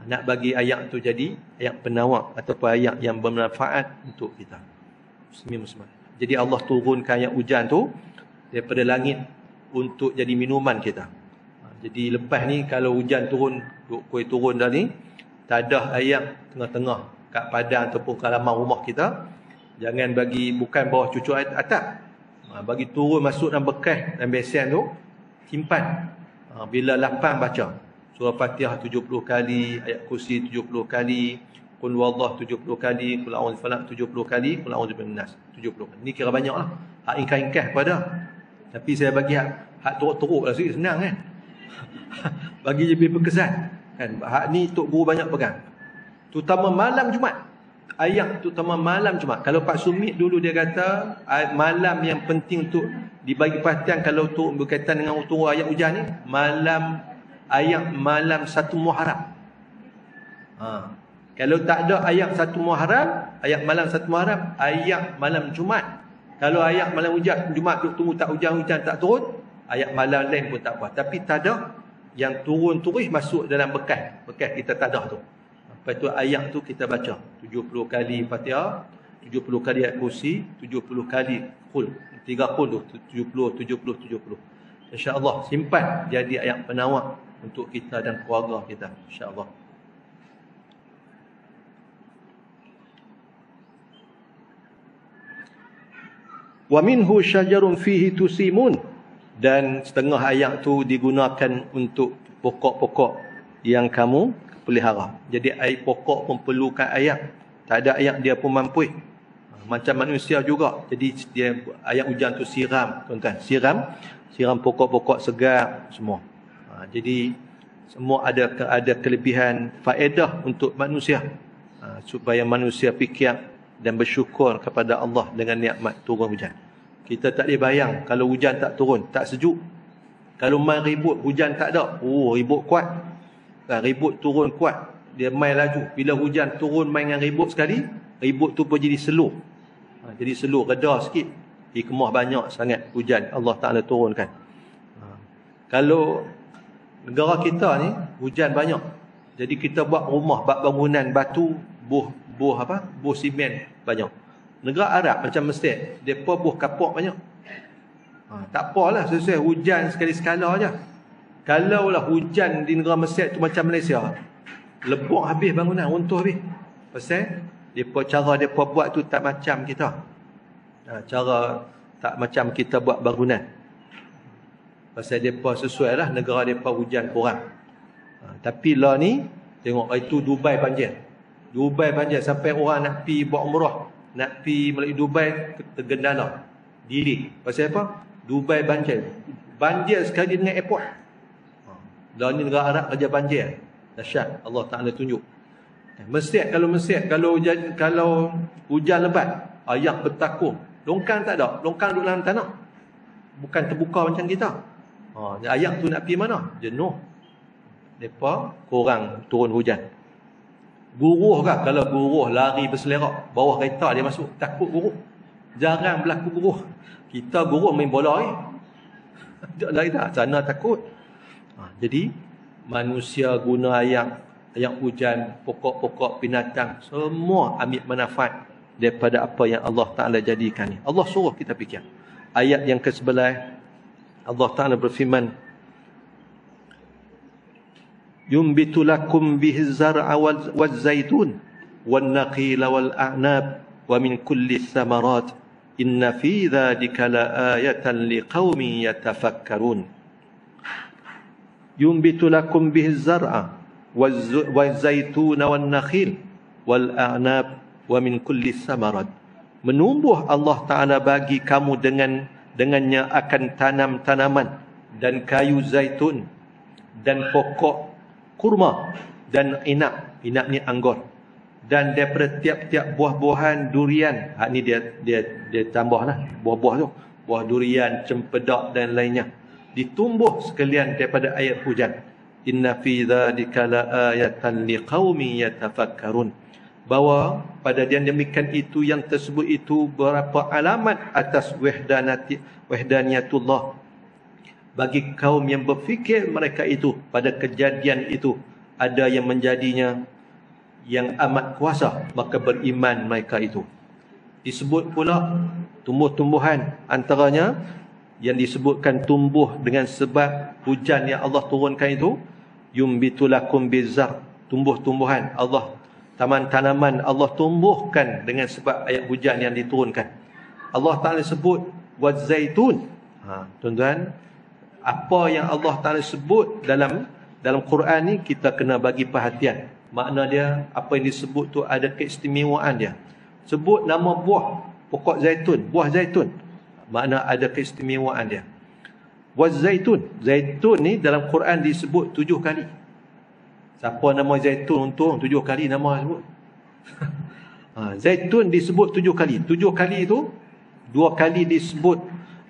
Nak bagi ayat tu jadi ayat penawak ataupun ayat yang bermanfaat untuk kita. Muslim. Jadi Allah turunkan ayat hujan tu daripada langit untuk jadi minuman kita. Ha, jadi lepas ni kalau hujan turun, kuih turun dah ni, tak ada ayat tengah-tengah kat padang ataupun kat halaman rumah kita. Jangan bagi bukan bawah cucuk atap ha, bagi turun masuk dalam bekas dan besen tu simpan ha, bila lapang baca surah fatihah 70 kali ayat kursi 70 kali qul wallah 70 kali qul a'udzu falaq 70 kali qul a'udzu binnas 70 kali. Ni kira banyak lah hak ingkar-ingkar pada. Tapi saya bagi hak hak teruk-teruk lah sikit senang kan? Bagi lebih berkesan kan? Hak ni tok guru banyak pegang. Terutama malam Jumaat. Ayat terutama malam cuma kalau Pak Sumit dulu dia kata malam yang penting untuk dibagi perhatian kalau tu berkaitan dengan turun ayat hujan ni malam ayat malam satu Muharram. Ha. Kalau tak ada ayat satu Muharram ayat malam satu Muharram ayat malam Jumat kalau ayat malam hujan Jumat tu tunggu tak hujan-hujan tak turun Ayat malam lain pun tak apa. Tapi tak ada yang turun terus masuk dalam bekas. Bekas kita tak ada tu. Lepas tu ayat tu kita baca. 70 kali Fatihah, 70 kali ayat kursi, 70 kali kul. Tiga kul tu, 70, 70, 70. InsyaAllah simpan jadi ayat penawak untuk kita dan keluarga kita. InsyaAllah. Wa minhu syajarun fihi tusimun dan setengah ayat tu digunakan untuk pokok-pokok yang kamu pelihara. Jadi air pokok pun perlukan ayat. Tak ada ayat dia pun mampu. Macam manusia juga. Jadi dia ayat hujan tu siram, tuan-tuan. Siram, siram pokok-pokok segar semua. Ha, jadi semua ada ada kelebihan faedah untuk manusia. Ha, supaya manusia fikir dan bersyukur kepada Allah dengan nikmat turun hujan. Kita tak boleh bayang kalau hujan tak turun, tak sejuk. Kalau main ribut, hujan tak ada. Oh, ribut kuat. Dan ribut turun kuat. Dia main laju. Bila hujan turun main dengan ribut sekali, ribut tu pun jadi seluruh. Ha, jadi seluruh, reda sikit. Hikmah banyak sangat hujan Allah Ta'ala turunkan. Ha. Kalau negara kita ni, hujan banyak. Jadi kita buat rumah, buat bangunan batu, buh buh apa? Buh simen banyak. Negara Arab macam Mesir, depa buh kapok banyak. Ha, tak apalah sesuai hujan sekali sekala aja. Kalau lah hujan di negara Mesir tu macam Malaysia, lebok habis bangunan, runtuh habis. Pasal depa cara depa buat tu tak macam kita. Ha, cara tak macam kita buat bangunan. Pasal depa sesuai lah negara depa hujan kurang. Ha, tapi lah ni tengok itu Dubai banjir. Dubai banjir sampai orang nak pi buat umrah, nak pi melalui Dubai tergendala. Diri. Pasal apa? Dubai banjir. Banjir sekali dengan airport. Ha. ni negara Arab kerja banjir. Dahsyat. Allah Taala tunjuk. Mesir kalau Mesir kalau hujan kalau hujan lebat, ayam bertakung. Longkang tak ada. Longkang duduk dalam tanah. Bukan terbuka macam kita. Ha, ayam tu nak pergi mana? Jenuh. Depa kurang turun hujan. Guruh kah? Kalau guruh lari berselerak. Bawah kereta dia masuk. Takut guruh. Jarang berlaku guruh. Kita guruh main bola eh. Tak lari tak. Sana takut. Ha, jadi, manusia guna ayam. Ayam hujan, pokok-pokok, binatang. Semua ambil manfaat daripada apa yang Allah Ta'ala jadikan ni. Allah suruh kita fikir. Ayat yang ke sebelah Allah Ta'ala berfirman yumbitu lakum bihi zar'a wal zaitun wan naqil wal a'nab wa min kulli thamarat. Inna fi dhalika la ayatan liqaumin yatafakkarun. Yumbitu lakum bihi zar'a wal zaitun wan naqil wal a'nab wa min kulli thamarat. Menumbuh Allah Taala bagi kamu dengan dengannya akan tanam tanaman dan kayu zaitun dan pokok kurma dan inap. Inap ni anggur. Dan daripada tiap-tiap buah-buahan durian. Ha, ni dia dia dia tambah lah. Buah-buah tu. Buah durian, cempedak dan lainnya. Ditumbuh sekalian daripada air hujan. Inna fi dhalika la ayatan liqaumi yatafakkarun. Bahawa pada dia demikian itu yang tersebut itu berapa alamat atas wahdaniyatullah bagi kaum yang berfikir mereka itu pada kejadian itu ada yang menjadinya yang amat kuasa maka beriman mereka itu. Disebut pula tumbuh-tumbuhan antaranya yang disebutkan tumbuh dengan sebab hujan yang Allah turunkan itu yumbitulakum bizar tumbuh-tumbuhan. Allah taman tanaman Allah tumbuhkan dengan sebab ayat hujan yang diturunkan. Allah Taala sebut buat zaitun. Ha tuan-tuan apa yang Allah Taala sebut dalam dalam Quran ni kita kena bagi perhatian. Makna dia apa yang disebut tu ada keistimewaan dia. Sebut nama buah pokok zaitun, buah zaitun. Makna ada keistimewaan dia. Buah zaitun. Zaitun ni dalam Quran disebut tujuh kali. Siapa nama zaitun untung tujuh kali nama sebut. ha, zaitun disebut tujuh kali. Tujuh kali itu dua kali disebut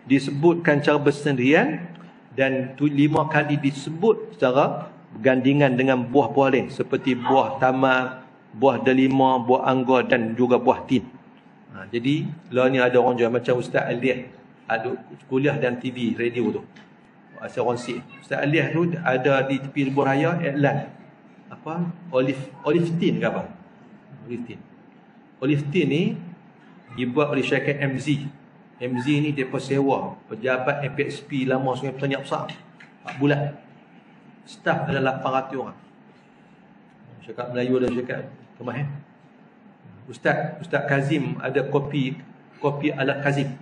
disebutkan cara bersendirian dan lima kali disebut secara gandingan dengan buah-buah lain seperti buah tamar, buah delima, buah anggur dan juga buah tin. Ha, jadi, lah ni ada orang jual macam Ustaz Aliyah ada kuliah dan TV, radio tu. Asal orang Sikh. Ustaz Aliyah tu ada di tepi lebuh raya iklan. Apa? Olive olive tin ke apa? Olive tin. Olive tin ni dibuat oleh syarikat MZ. MZ ni depa sewa pejabat FXP lama Sungai Petani besar. 4 bulan. Staff ada 800 orang. Syarikat Melayu ada syarikat kemah eh. Ustaz Ustaz Kazim ada kopi kopi ala Kazim.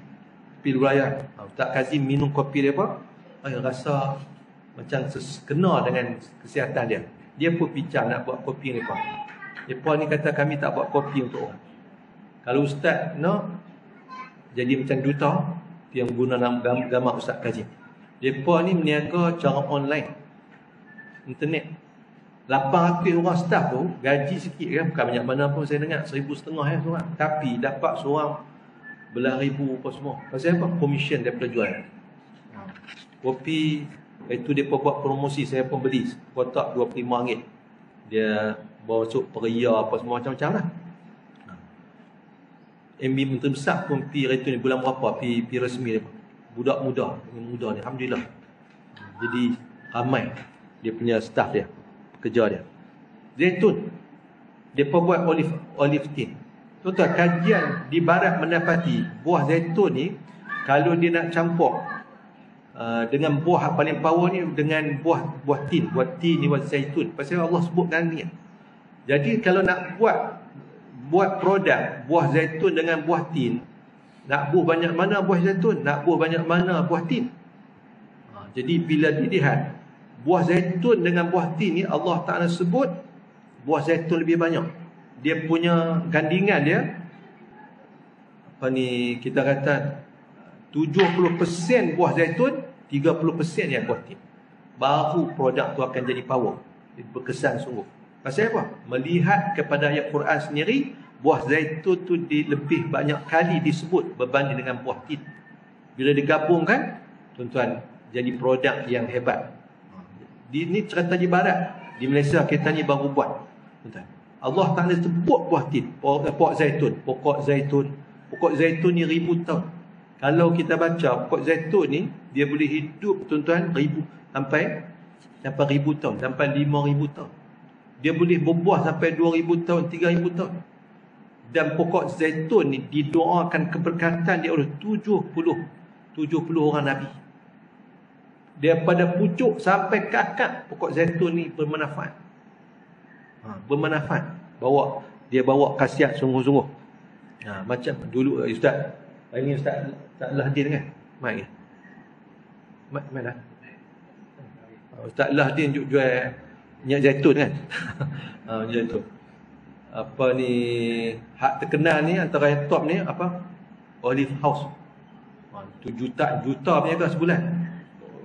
Pil raya. Ustaz Kazim minum kopi dia apa? Ay, rasa macam kena dengan kesihatan dia. Dia pun bincang nak buat kopi ni pak. Depa ni kata kami tak buat kopi untuk orang. Kalau ustaz nak jadi macam duta, dia guna nama gambar ustaz Kazim. Depa ni meniaga cara online. Internet. 800 orang staff tu gaji sikit kan. Bukan banyak mana pun saya dengar. seribu setengah ya seorang. Tapi dapat seorang belah ribu apa semua. Pasal apa? Komisen daripada jual. Kopi itu dia buat promosi. Saya pun beli. Kotak 25 ringgit. Dia bawa masuk peria apa semua macam-macam lah MB Menteri Besar pun pi tu ni bulan berapa? Pi, pi resmi dia. Budak muda muda ni Alhamdulillah. Jadi ramai. Dia punya staff dia kerja dia. Zaitun dia pun buat olive olive tin tuan-tuan kajian di barat mendapati buah zaitun ni kalau dia nak campur Uh, dengan buah paling power ni dengan buah buah tin. Buah tin ni buah zaitun. Pasal Allah sebutkan ni jadi kalau nak buat buat produk buah zaitun dengan buah tin. Nak buah banyak mana buah zaitun? Nak buah banyak mana buah tin? Ha, jadi bila dilihat buah zaitun dengan buah tin ni Allah Taala sebut buah zaitun lebih banyak. Dia punya gandingan dia apa ni kita kata 70% buah zaitun 30% yang buah tin. Baru produk tu akan jadi power. Berkesan sungguh pasal apa? Melihat kepada ayat Quran sendiri buah zaitun tu di lebih banyak kali disebut berbanding dengan buah tin bila digabungkan tuan-tuan jadi produk yang hebat. Di ni cerita di barat. Di Malaysia kita ni baru buat. Tuan-tuan Allah Taala sebut buah tin pokok zaitun. Pokok zaitun. Pokok zaitun ni ribu tahun. Kalau kita baca pokok zaitun ni dia boleh hidup tuan-tuan ribu sampai sampai ribu tahun, sampai lima ribu tahun. Dia boleh berbuah sampai dua ribu tahun, tiga ribu tahun. Dan pokok zaitun ni didoakan keberkatan dia oleh tujuh puluh tujuh puluh orang Nabi. Daripada pucuk sampai ke akar pokok zaitun ni bermanfaat. Ha, bermanfaat. Bawa dia bawa khasiat sungguh-sungguh. Ha, macam dulu Ustaz Hari ni Ustaz tak Lahdin kan? Mai ke? Mana? Ustaz Lahdin jual minyak zaitun kan? ha, minyak zaitun. Apa ni hak terkenal ni antara yang top ni apa? Olive House. Ha, tu juta juta punya kan sebulan.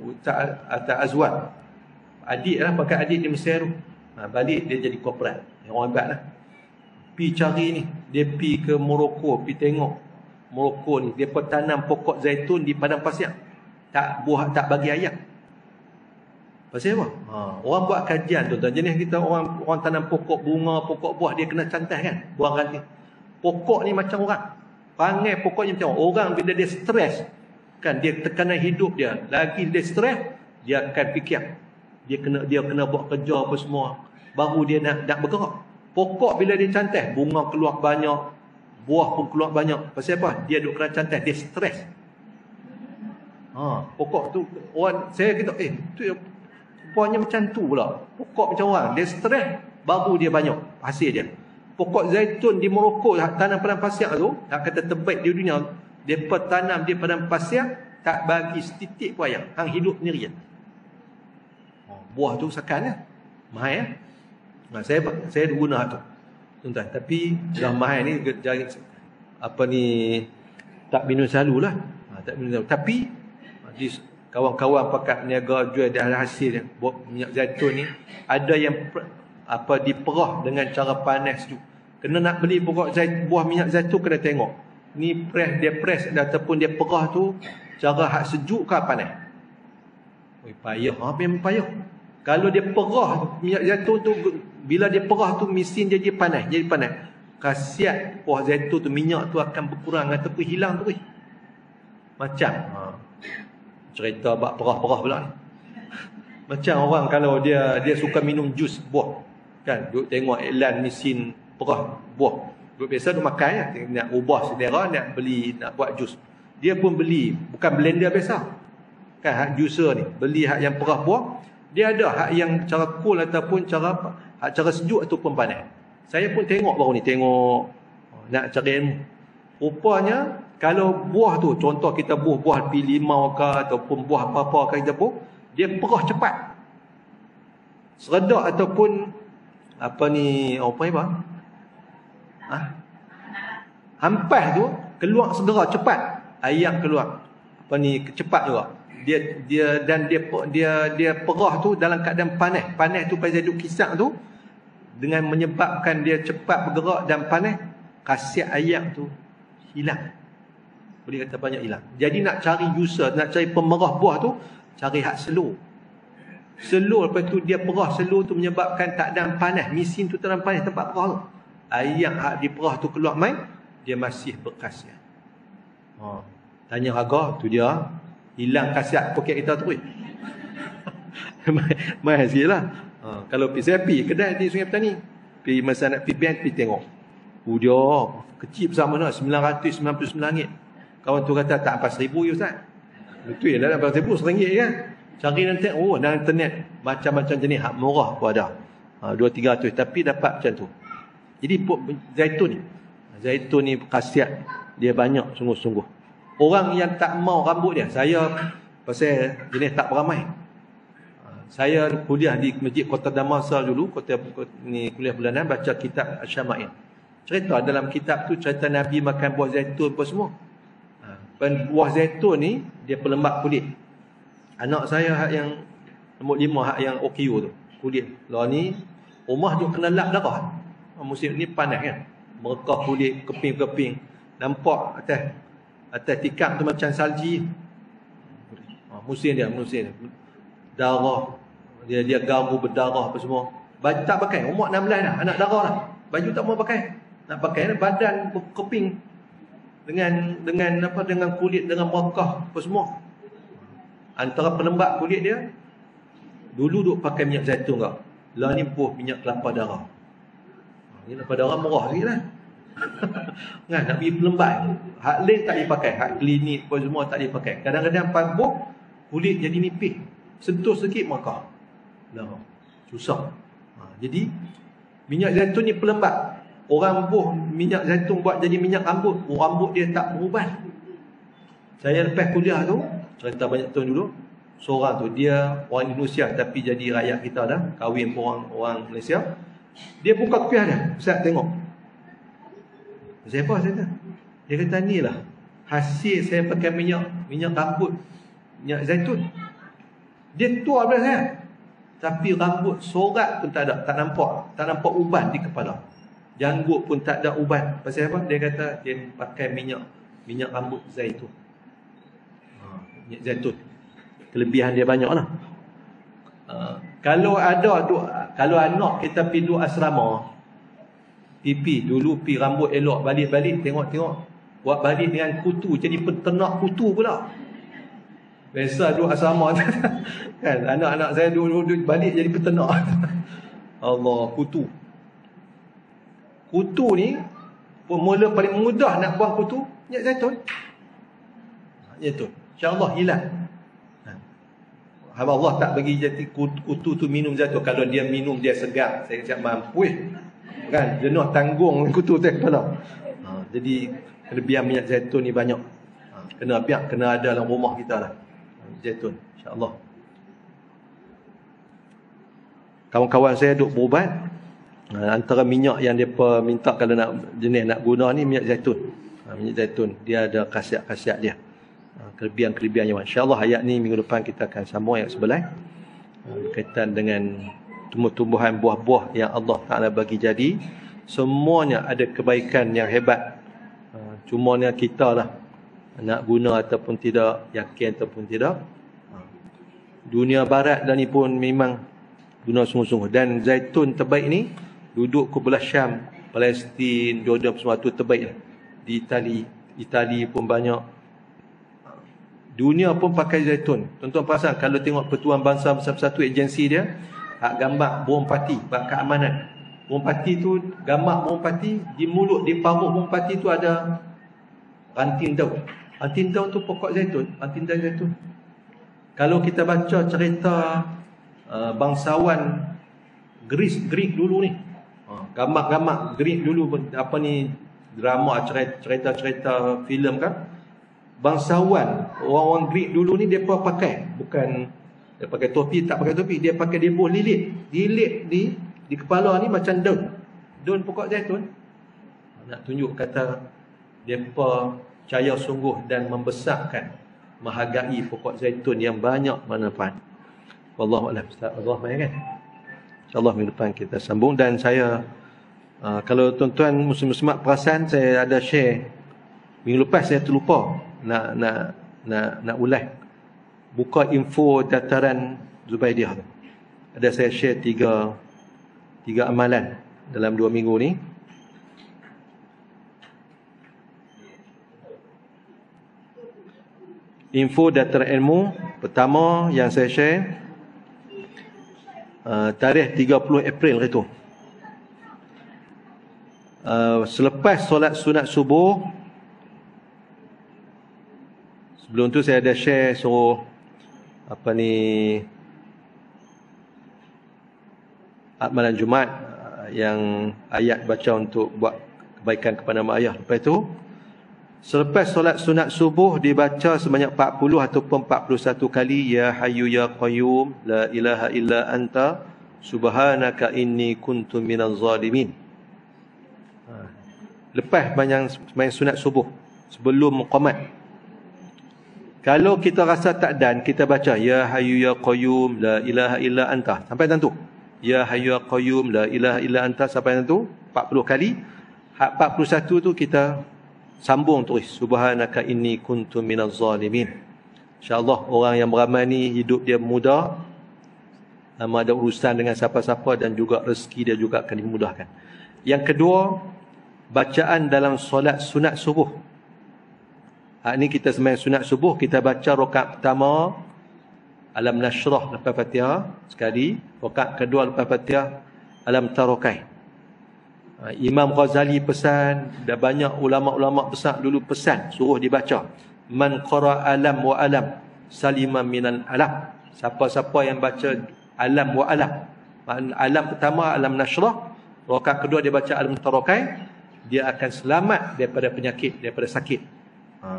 Ustaz Atta Azwan. Adik lah pakai adik di Mesir tu. Ha, balik dia jadi korporat. Yang orang hebat lah. Pi cari ni. Dia pi ke Morocco, pi tengok Morocco ni dia tanam pokok zaitun di padang pasir. Tak buah tak bagi ayam. Pasal apa? Ha, orang buat kajian tu tuan. Jenis kita orang orang tanam pokok bunga, pokok buah dia kena cantai kan? Buang ranting. Pokok ni macam orang. Panggil pokoknya macam orang. Orang bila dia stres kan dia tekanan hidup dia. Lagi dia stres dia akan fikir dia kena dia kena buat kerja apa semua baru dia nak nak bergerak. Pokok bila dia cantai, bunga keluar banyak, buah pun keluar banyak. Pasal apa? Dia duk kena cantai, dia stres. Ha, pokok tu orang saya kata eh tu rupanya macam tu pula. Pokok macam orang, dia stres baru dia banyak hasil dia. Pokok zaitun di Morocco tanam padang pasir tu, tak kata terbaik di dunia, dia tanam di padang pasir tak bagi setitik pun ayam, hang hidup sendirian. Ha, buah tu sakan ya. Mahal ya. Nah, saya saya guna tu tuan-tuan. Tapi dah mahal ni jangan apa ni tak minum selalu lah. Ha, tak minum selalu. Tapi di kawan-kawan pakat niaga jual dah hasil buat minyak zaitun ni ada yang apa diperah dengan cara panas tu. Kena nak beli pokok zait, buah minyak zaitun kena tengok. Ni press dia press ataupun dia perah tu cara hak sejuk ke panas. Oi payah, apa yang payah? Kalau dia perah minyak zaitun tu bila dia perah tu mesin jadi panas, jadi panas. Khasiat buah zaitun tu minyak tu akan berkurang ataupun hilang tu. Macam ha. Cerita bab perah-perah pula ni. Macam orang kalau dia dia suka minum jus buah. Kan, duk tengok iklan mesin perah buah. Duk biasa duk makan ya, nak ubah selera nak beli nak buat jus. Dia pun beli, bukan blender biasa. Kan hak juicer ni, beli hak yang perah buah. Dia ada hak yang cara cool ataupun cara hak cara sejuk ataupun panas. Saya pun tengok baru ni, tengok nak cari ilmu. Rupanya kalau buah tu, contoh kita buah buah pi limau ke ataupun buah apa-apa ke kita buah, dia perah cepat. Seredak ataupun apa ni apa ni bang? Ha? Hampas tu keluar segera cepat. Ayam keluar. Apa ni cepat juga. Dia dia dan dia dia dia perah tu dalam keadaan panas. Panas tu pasal duk kisah tu dengan menyebabkan dia cepat bergerak dan panas, khasiat ayam tu hilang. Boleh kata banyak hilang. Jadi nak cari user, nak cari pemerah buah tu, cari hak slow. Slow lepas tu dia perah slow tu menyebabkan tak ada panas. Mesin tu ada panas tempat perah tu. Ayam hak diperah tu keluar main, dia masih berkhasiat. Ha. Tanya harga tu dia hilang khasiat poket kita tu. Mai sikit lah. Ha. Kalau pergi kedai di Sungai Petani. Pergi masa nak bank, pergi tengok. Dia, kecil besar mana? RM999. Kawan tu kata tak apa seribu ya Ustaz. Betul ya dalam seribu seringgit kan. Cari nanti oh dalam internet macam-macam jenis hak murah pun ada. Ha, dua tiga ratus tapi dapat macam tu. Jadi zaitun ni. Zaitun ni khasiat dia banyak sungguh-sungguh. Orang yang tak mau rambut dia, saya pasal jenis tak beramai. Ha, saya kuliah di Masjid Kota Damansar dulu, kota ni kuliah bulanan baca kitab Syama'in. Cerita dalam kitab tu cerita Nabi makan buah zaitun apa semua. Dan buah zaitun ni dia pelembab kulit. Anak saya hak yang nombor lima hak yang OKU tu. Kulit. Lah ni rumah dia kena lap darah. Musim ni panas kan. Merekah kulit keping-keping. Nampak atas atas tikam tu macam salji. Ha, musim dia, musim dia. Darah. Dia dia garu berdarah apa semua. Baju tak pakai. Umur 16 dah. Anak darah lah. Baju tak mau pakai. Nak pakai badan keping dengan dengan apa dengan kulit dengan merekah apa semua. Antara pelembab kulit dia dulu duk pakai minyak zaitun kau. Lah ni buah minyak kelapa darah. Ni kelapa darah murah lagi lah. Kan nak pergi pelembab hak lain tak dipakai hak klinik apa semua tak dipakai kadang-kadang pambuh kulit jadi nipis. Sentuh sikit maka lah susah. Ha, jadi minyak zaitun ni pelembab Orang buh minyak zaitun buat jadi minyak rambut. Rambut dia tak berubah. Saya lepas kuliah tu, cerita banyak tahun dulu. Seorang tu, dia orang Indonesia tapi jadi rakyat kita dah. Kahwin orang, orang Malaysia. Dia buka kupiah dah. Ustaz tengok. Saya apa saya kata? Dia kata ni lah. Hasil saya pakai minyak minyak rambut. Minyak zaitun. Dia tua daripada saya. Tapi rambut sorat pun tak ada. Tak nampak. Tak nampak uban di kepala. Janggut pun tak ada ubat. Pasal apa? Dia kata dia pakai minyak minyak rambut zaitun. Ha, minyak zaitun. Kelebihan dia banyak lah. Ha, kalau ada tu, kalau anak kita pergi duduk asrama, pipi dulu pi rambut elok balik-balik tengok-tengok buat balik dengan kutu jadi peternak kutu pula. Biasa duduk asrama kan anak-anak saya duduk balik jadi peternak. Allah kutu. Kutu ni Pemula paling mudah nak buang kutu Minyak zaitun. Minyak zaitun InsyaAllah hilang. Ha. Allah tak bagi jadi kutu, tu minum zaitun. Kalau dia minum dia segar. Saya cakap mampu eh. Kan? Jenuh tanggung kutu tu kepala ha. Jadi kelebihan minyak zaitun ni banyak. Ha. Kena pihak kena ada dalam rumah kita lah. Zaitun InsyaAllah. Kawan-kawan saya duk berubat antara minyak yang depa minta kalau nak jenis nak guna ni minyak zaitun. Ha, minyak zaitun dia ada khasiat-khasiat dia. Ha, kelebihan-kelebihannya insya-Allah ayat ni minggu depan kita akan sambung ayat sebelah berkaitan dengan tumbuh-tumbuhan buah-buah yang Allah Taala bagi jadi semuanya ada kebaikan yang hebat. Cuma ni kita lah nak guna ataupun tidak, yakin ataupun tidak. Dunia barat dan ni pun memang guna sungguh-sungguh dan zaitun terbaik ni duduk ke belah Syam, Palestin, Jordan semua tu terbaik lah. Di Itali, Itali pun banyak. Dunia pun pakai zaitun. Tuan-tuan perasan kalau tengok Pertuan Bangsa satu agensi dia, hak gambar burung pati, bak keamanan. Burung pati tu, gambar burung pati, di mulut, di paruh burung pati tu ada ranting daun. Ranting daun tu pokok zaitun, ranting daun zaitun. Kalau kita baca cerita uh, bangsawan Greece, Greek dulu ni, gambar-gambar Greek dulu, apa ni, drama, cerita-cerita filem kan, bangsawan orang-orang Greek dulu ni depa pakai. Bukan dia pakai topi tak pakai topi. Dia pakai dia lilit. Lilit di di kepala ni macam daun. Daun pokok zaitun nak tunjuk kata depa percaya sungguh dan membesarkan menghargai pokok zaitun yang banyak manfaat wallahu alam ustaz. Allah mai kan insyaallah minggu depan kita sambung dan saya uh, kalau tuan-tuan muslim-muslimat perasan saya ada share minggu lepas saya terlupa nak nak nak nak ulas buka info dataran Zubaidiyah tu. Ada saya share tiga tiga amalan dalam dua minggu ni. Info dataran ilmu pertama yang saya share uh, tarikh 30 April itu. Uh, selepas solat sunat subuh Sebelum tu saya ada share suruh apa ni amalan Jumat uh, yang ayat baca untuk buat kebaikan kepada mak ayah. Lepas tu selepas solat sunat subuh dibaca sebanyak 40 ataupun 41 kali ya hayyu ya qayyum la ilaha illa anta subhanaka inni kuntu minaz zalimin. Ha. Lepas banyak main sunat subuh sebelum muqamat kalau kita rasa tak dan kita baca ya hayyu ya qayyum la ilaha illa anta sampai tentu. Ya hayyu ya qayyum la ilaha illa anta sampai tentu 40 kali. Hak 41 tu kita sambung terus subhanaka inni kuntu minaz zalimin. Insyaallah orang yang beramal ni hidup dia mudah. Nama ada urusan dengan siapa-siapa dan juga rezeki dia juga akan dimudahkan. Yang kedua, bacaan dalam solat sunat subuh. Ha, ini kita sembahyang sunat subuh, kita baca rokat pertama Alam Nashrah lepas Fatihah sekali, rokat kedua lepas Fatihah Alam Tarokai. Ha, Imam Ghazali pesan, dan banyak ulama-ulama besar dulu pesan, suruh dibaca. Man qara alam wa alam saliman minan alam. Siapa-siapa yang baca alam wa alam. Alam pertama alam Nashrah, rokat kedua dia baca Alam Tarokai, dia akan selamat daripada penyakit, daripada sakit. Ha.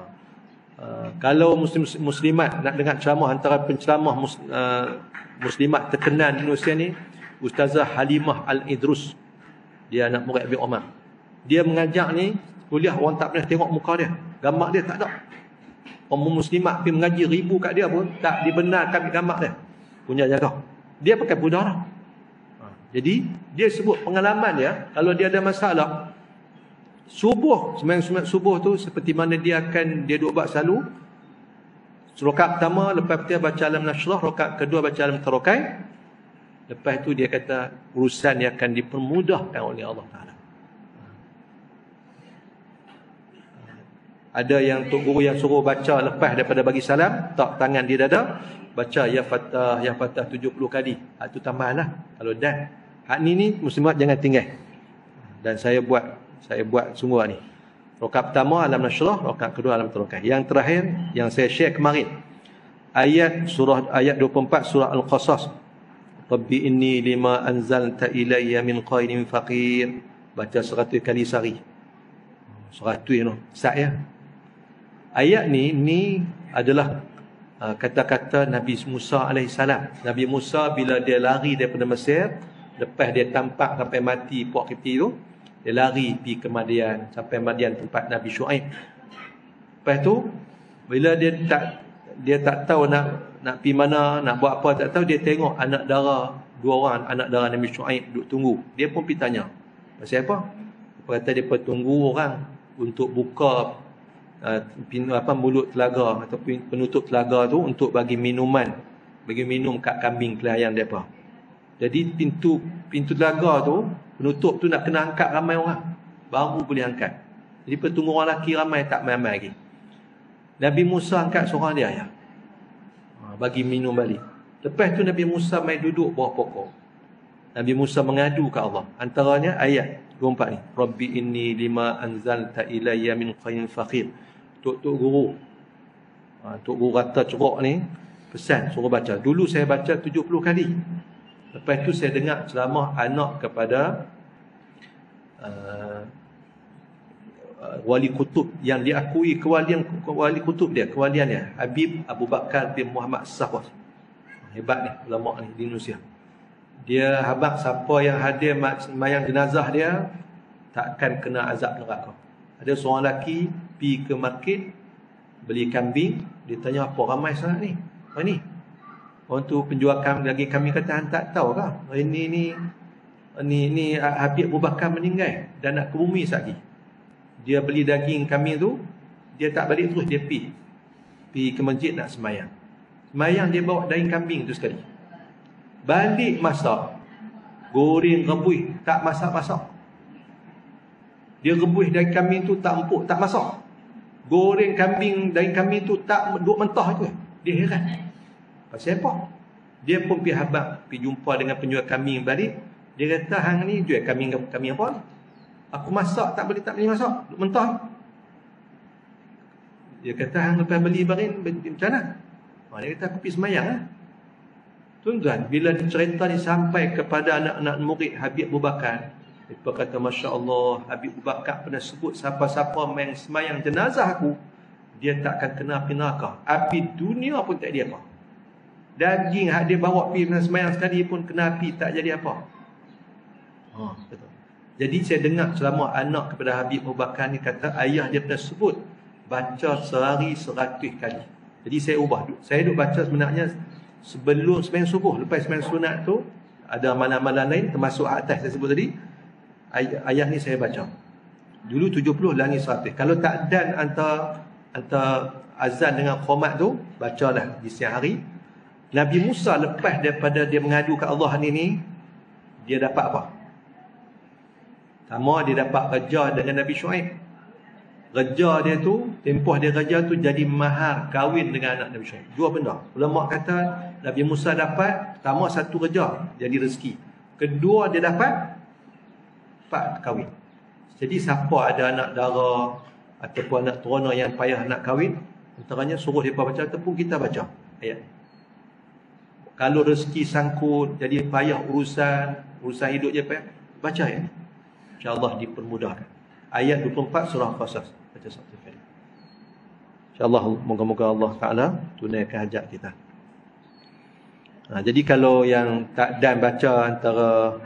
Uh, kalau muslim muslimat nak dengar ceramah antara penceramah mus, uh, muslimat terkenal di Indonesia ni Ustazah Halimah Al-Idrus dia anak murid Abi Omar dia mengajak ni kuliah orang tak pernah tengok muka dia gambar dia tak ada orang muslimat pergi mengaji ribu kat dia pun tak dibenarkan gambar dia punya jaga dia pakai pudar ha. jadi dia sebut pengalaman dia kalau dia ada masalah Subuh, sembahyang sunat subuh tu seperti mana dia akan dia duduk buat selalu. Rakaat pertama lepas dia baca alam nasrah, rakaat kedua baca alam tarokai. Lepas tu dia kata urusan dia akan dipermudahkan oleh Allah Taala. Ada yang tok guru yang suruh baca lepas daripada bagi salam, tak tangan di dada, baca ya fatah ya fatah 70 kali. Ha tu tambahanlah kalau dah. Hak ni ni muslimat jangan tinggal. Dan saya buat saya buat semua ni. Rokat pertama alam nasrah, rokat kedua alam terokai. Yang terakhir yang saya share kemarin. Ayat surah ayat 24 surah Al-Qasas. Rabbi inni lima anzalta ilayya min khairin faqir. Baca 100 kali sehari. 100 you know. Sat ya. Ayat ni ni adalah uh, kata-kata Nabi Musa alaihissalam. Nabi Musa bila dia lari daripada Mesir, lepas dia tampak sampai mati puak Kipti tu, dia lari pergi ke Madian sampai Madian tempat Nabi Shu'aib. Lepas tu bila dia tak dia tak tahu nak nak pergi mana, nak buat apa tak tahu dia tengok anak dara dua orang anak dara Nabi Shu'aib duduk tunggu. Dia pun pergi tanya. Pasal apa? Dia kata dia tunggu orang untuk buka uh, apa mulut telaga atau penutup telaga tu untuk bagi minuman bagi minum kat kambing pelayan depa. Jadi pintu pintu telaga tu penutup tu nak kena angkat ramai orang baru boleh angkat jadi petunggu orang lelaki ramai tak ramai lagi Nabi Musa angkat seorang dia ya. Bagi minum balik. Lepas tu Nabi Musa mai duduk bawah pokok. Nabi Musa mengadu ke Allah. Antaranya ayat 24 ni. Rabbi inni lima anzalta ilayya min khayrin fakhir. Tok tok guru. Ha, tok guru kata cerok ni pesan suruh baca. Dulu saya baca 70 kali. Lepas tu saya dengar ceramah anak kepada uh, wali kutub yang diakui kewalian wali kutub dia, kewalian dia Habib Abu Bakar bin Muhammad Sahwas. Hebat ni ulama ni di Indonesia. Dia habaq siapa yang hadir mayang jenazah dia takkan kena azab neraka. Ada seorang lelaki pergi ke market beli kambing, dia tanya apa ramai sangat ni? Apa ni? Orang tu penjual kambing lagi kami kata tak tahu kah? Ini ni ni ni Habib Abu Bakar meninggal dan nak ke bumi lagi. Dia beli daging kami tu, dia tak balik terus dia pi. Pi ke masjid nak semayang. Semayang dia bawa daging kambing tu sekali. Balik masak. Goreng rebus, tak masak-masak. Dia rebus daging kambing tu tak empuk, tak masak. Goreng kambing daging kambing tu tak duk mentah tu. Dia heran. Pasal apa? Dia pun pergi habak, pergi jumpa dengan penjual kambing balik. Dia kata, hang ni jual kambing kami apa ni? Aku masak, tak boleh tak boleh masak. Mentah. Dia kata, hang lepas beli barin, macam mana? Ha, dia kata, aku pergi semayang lah. Tuan-tuan, bila cerita ni sampai kepada anak-anak murid Habib Abu Bakar, dia kata, Masya Allah, Habib Abu Bakar pernah sebut siapa-siapa main semayang jenazah aku, dia tak akan kena api neraka. Api dunia pun tak dia apa. Daging hak dia bawa pergi semayang sekali pun kena api tak jadi apa. Ha, betul. Jadi saya dengar selama anak kepada Habib Abu Bakar ni kata ayah dia pernah sebut baca sehari seratus kali. Jadi saya ubah. Saya duk baca sebenarnya sebelum semayang subuh. Lepas semayang sunat tu ada amalan-amalan lain termasuk atas saya sebut tadi. Ayah, ayah ni saya baca. Dulu 70 langit 100. Kalau tak dan antara antara azan dengan khomat tu bacalah di siang hari Nabi Musa lepas daripada dia mengadu ke Allah ni ni dia dapat apa? Sama dia dapat kerja dengan Nabi Shu'aib. Kerja dia tu, tempoh dia kerja tu jadi mahar kahwin dengan anak Nabi Shu'aib. Dua benda. Ulama kata Nabi Musa dapat pertama satu kerja jadi rezeki. Kedua dia dapat pak kahwin. Jadi siapa ada anak dara ataupun anak turunan yang payah nak kahwin, antaranya suruh dia baca ataupun kita baca ayat kalau rezeki sangkut, jadi payah urusan, urusan hidup je payah, baca ayat. InsyaAllah dipermudahkan. Ayat 24 surah Qasas. Baca satu kali. InsyaAllah, moga-moga Allah Ta'ala tunaikan hajat kita. Ha, jadi kalau yang tak dan baca antara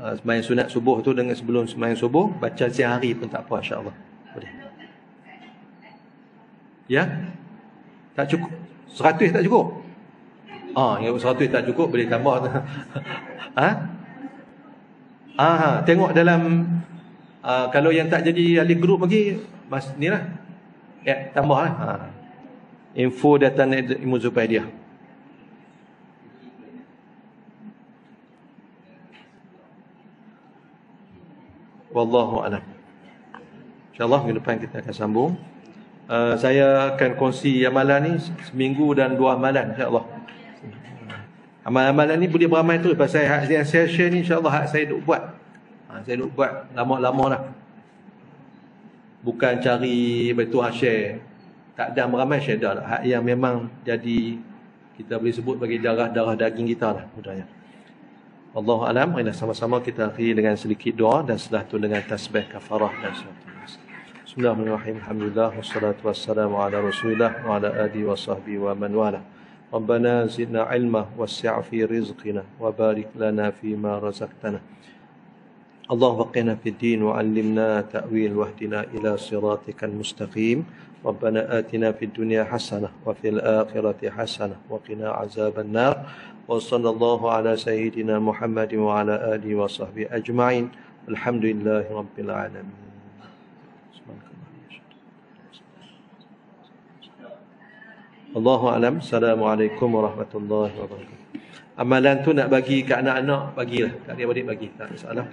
uh, semayang sunat subuh tu dengan sebelum semayang subuh, baca siang hari pun tak apa insyaAllah. Boleh. Ya? Tak cukup. Seratus tak cukup? Ah, yang seratus tak cukup boleh tambah. ha? Ah, ha. tengok dalam uh, kalau yang tak jadi ahli grup lagi mas nilah. Ya, tambah lah. Ha. Info datang Ilmu Zubaidiah. Wallahu a'lam. Insyaallah minggu depan kita akan sambung. Uh, saya akan kongsi amalan ni seminggu dan dua amalan insya-Allah. Amal-amalan ni boleh beramal tu pasal hak yang saya share ni insya-Allah hak saya duk buat. Ha, saya duk buat lama-lama dah. Bukan cari betul hak share. Tak ada beramal share dah. Hak yang memang jadi kita boleh sebut bagi darah-darah daging kita lah mudahnya. Allah alam, mari sama-sama kita akhiri dengan sedikit doa dan setelah tu dengan tasbih kafarah dan suatu. Bismillahirrahmanirrahim. Alhamdulillah wassalatu wassalamu ala Rasulillah wa ala alihi wa sahbihi wa man wala. ربنا زدنا علما وسع في رزقنا وبارك لنا فيما رزقتنا. اللهم فقنا في الدين وعلمنا تأويل واهدنا إلى صراطك المستقيم. ربنا آتنا في الدنيا حسنة وفي الآخرة حسنة وقنا عذاب النار. وصلى الله على سيدنا محمد وعلى آله وصحبه أجمعين. الحمد لله رب العالمين. Allahu alam. Assalamualaikum warahmatullahi wabarakatuh. Amalan tu nak bagi ke anak-anak, bagilah. Tak dia adik bagi. Tak ada salah.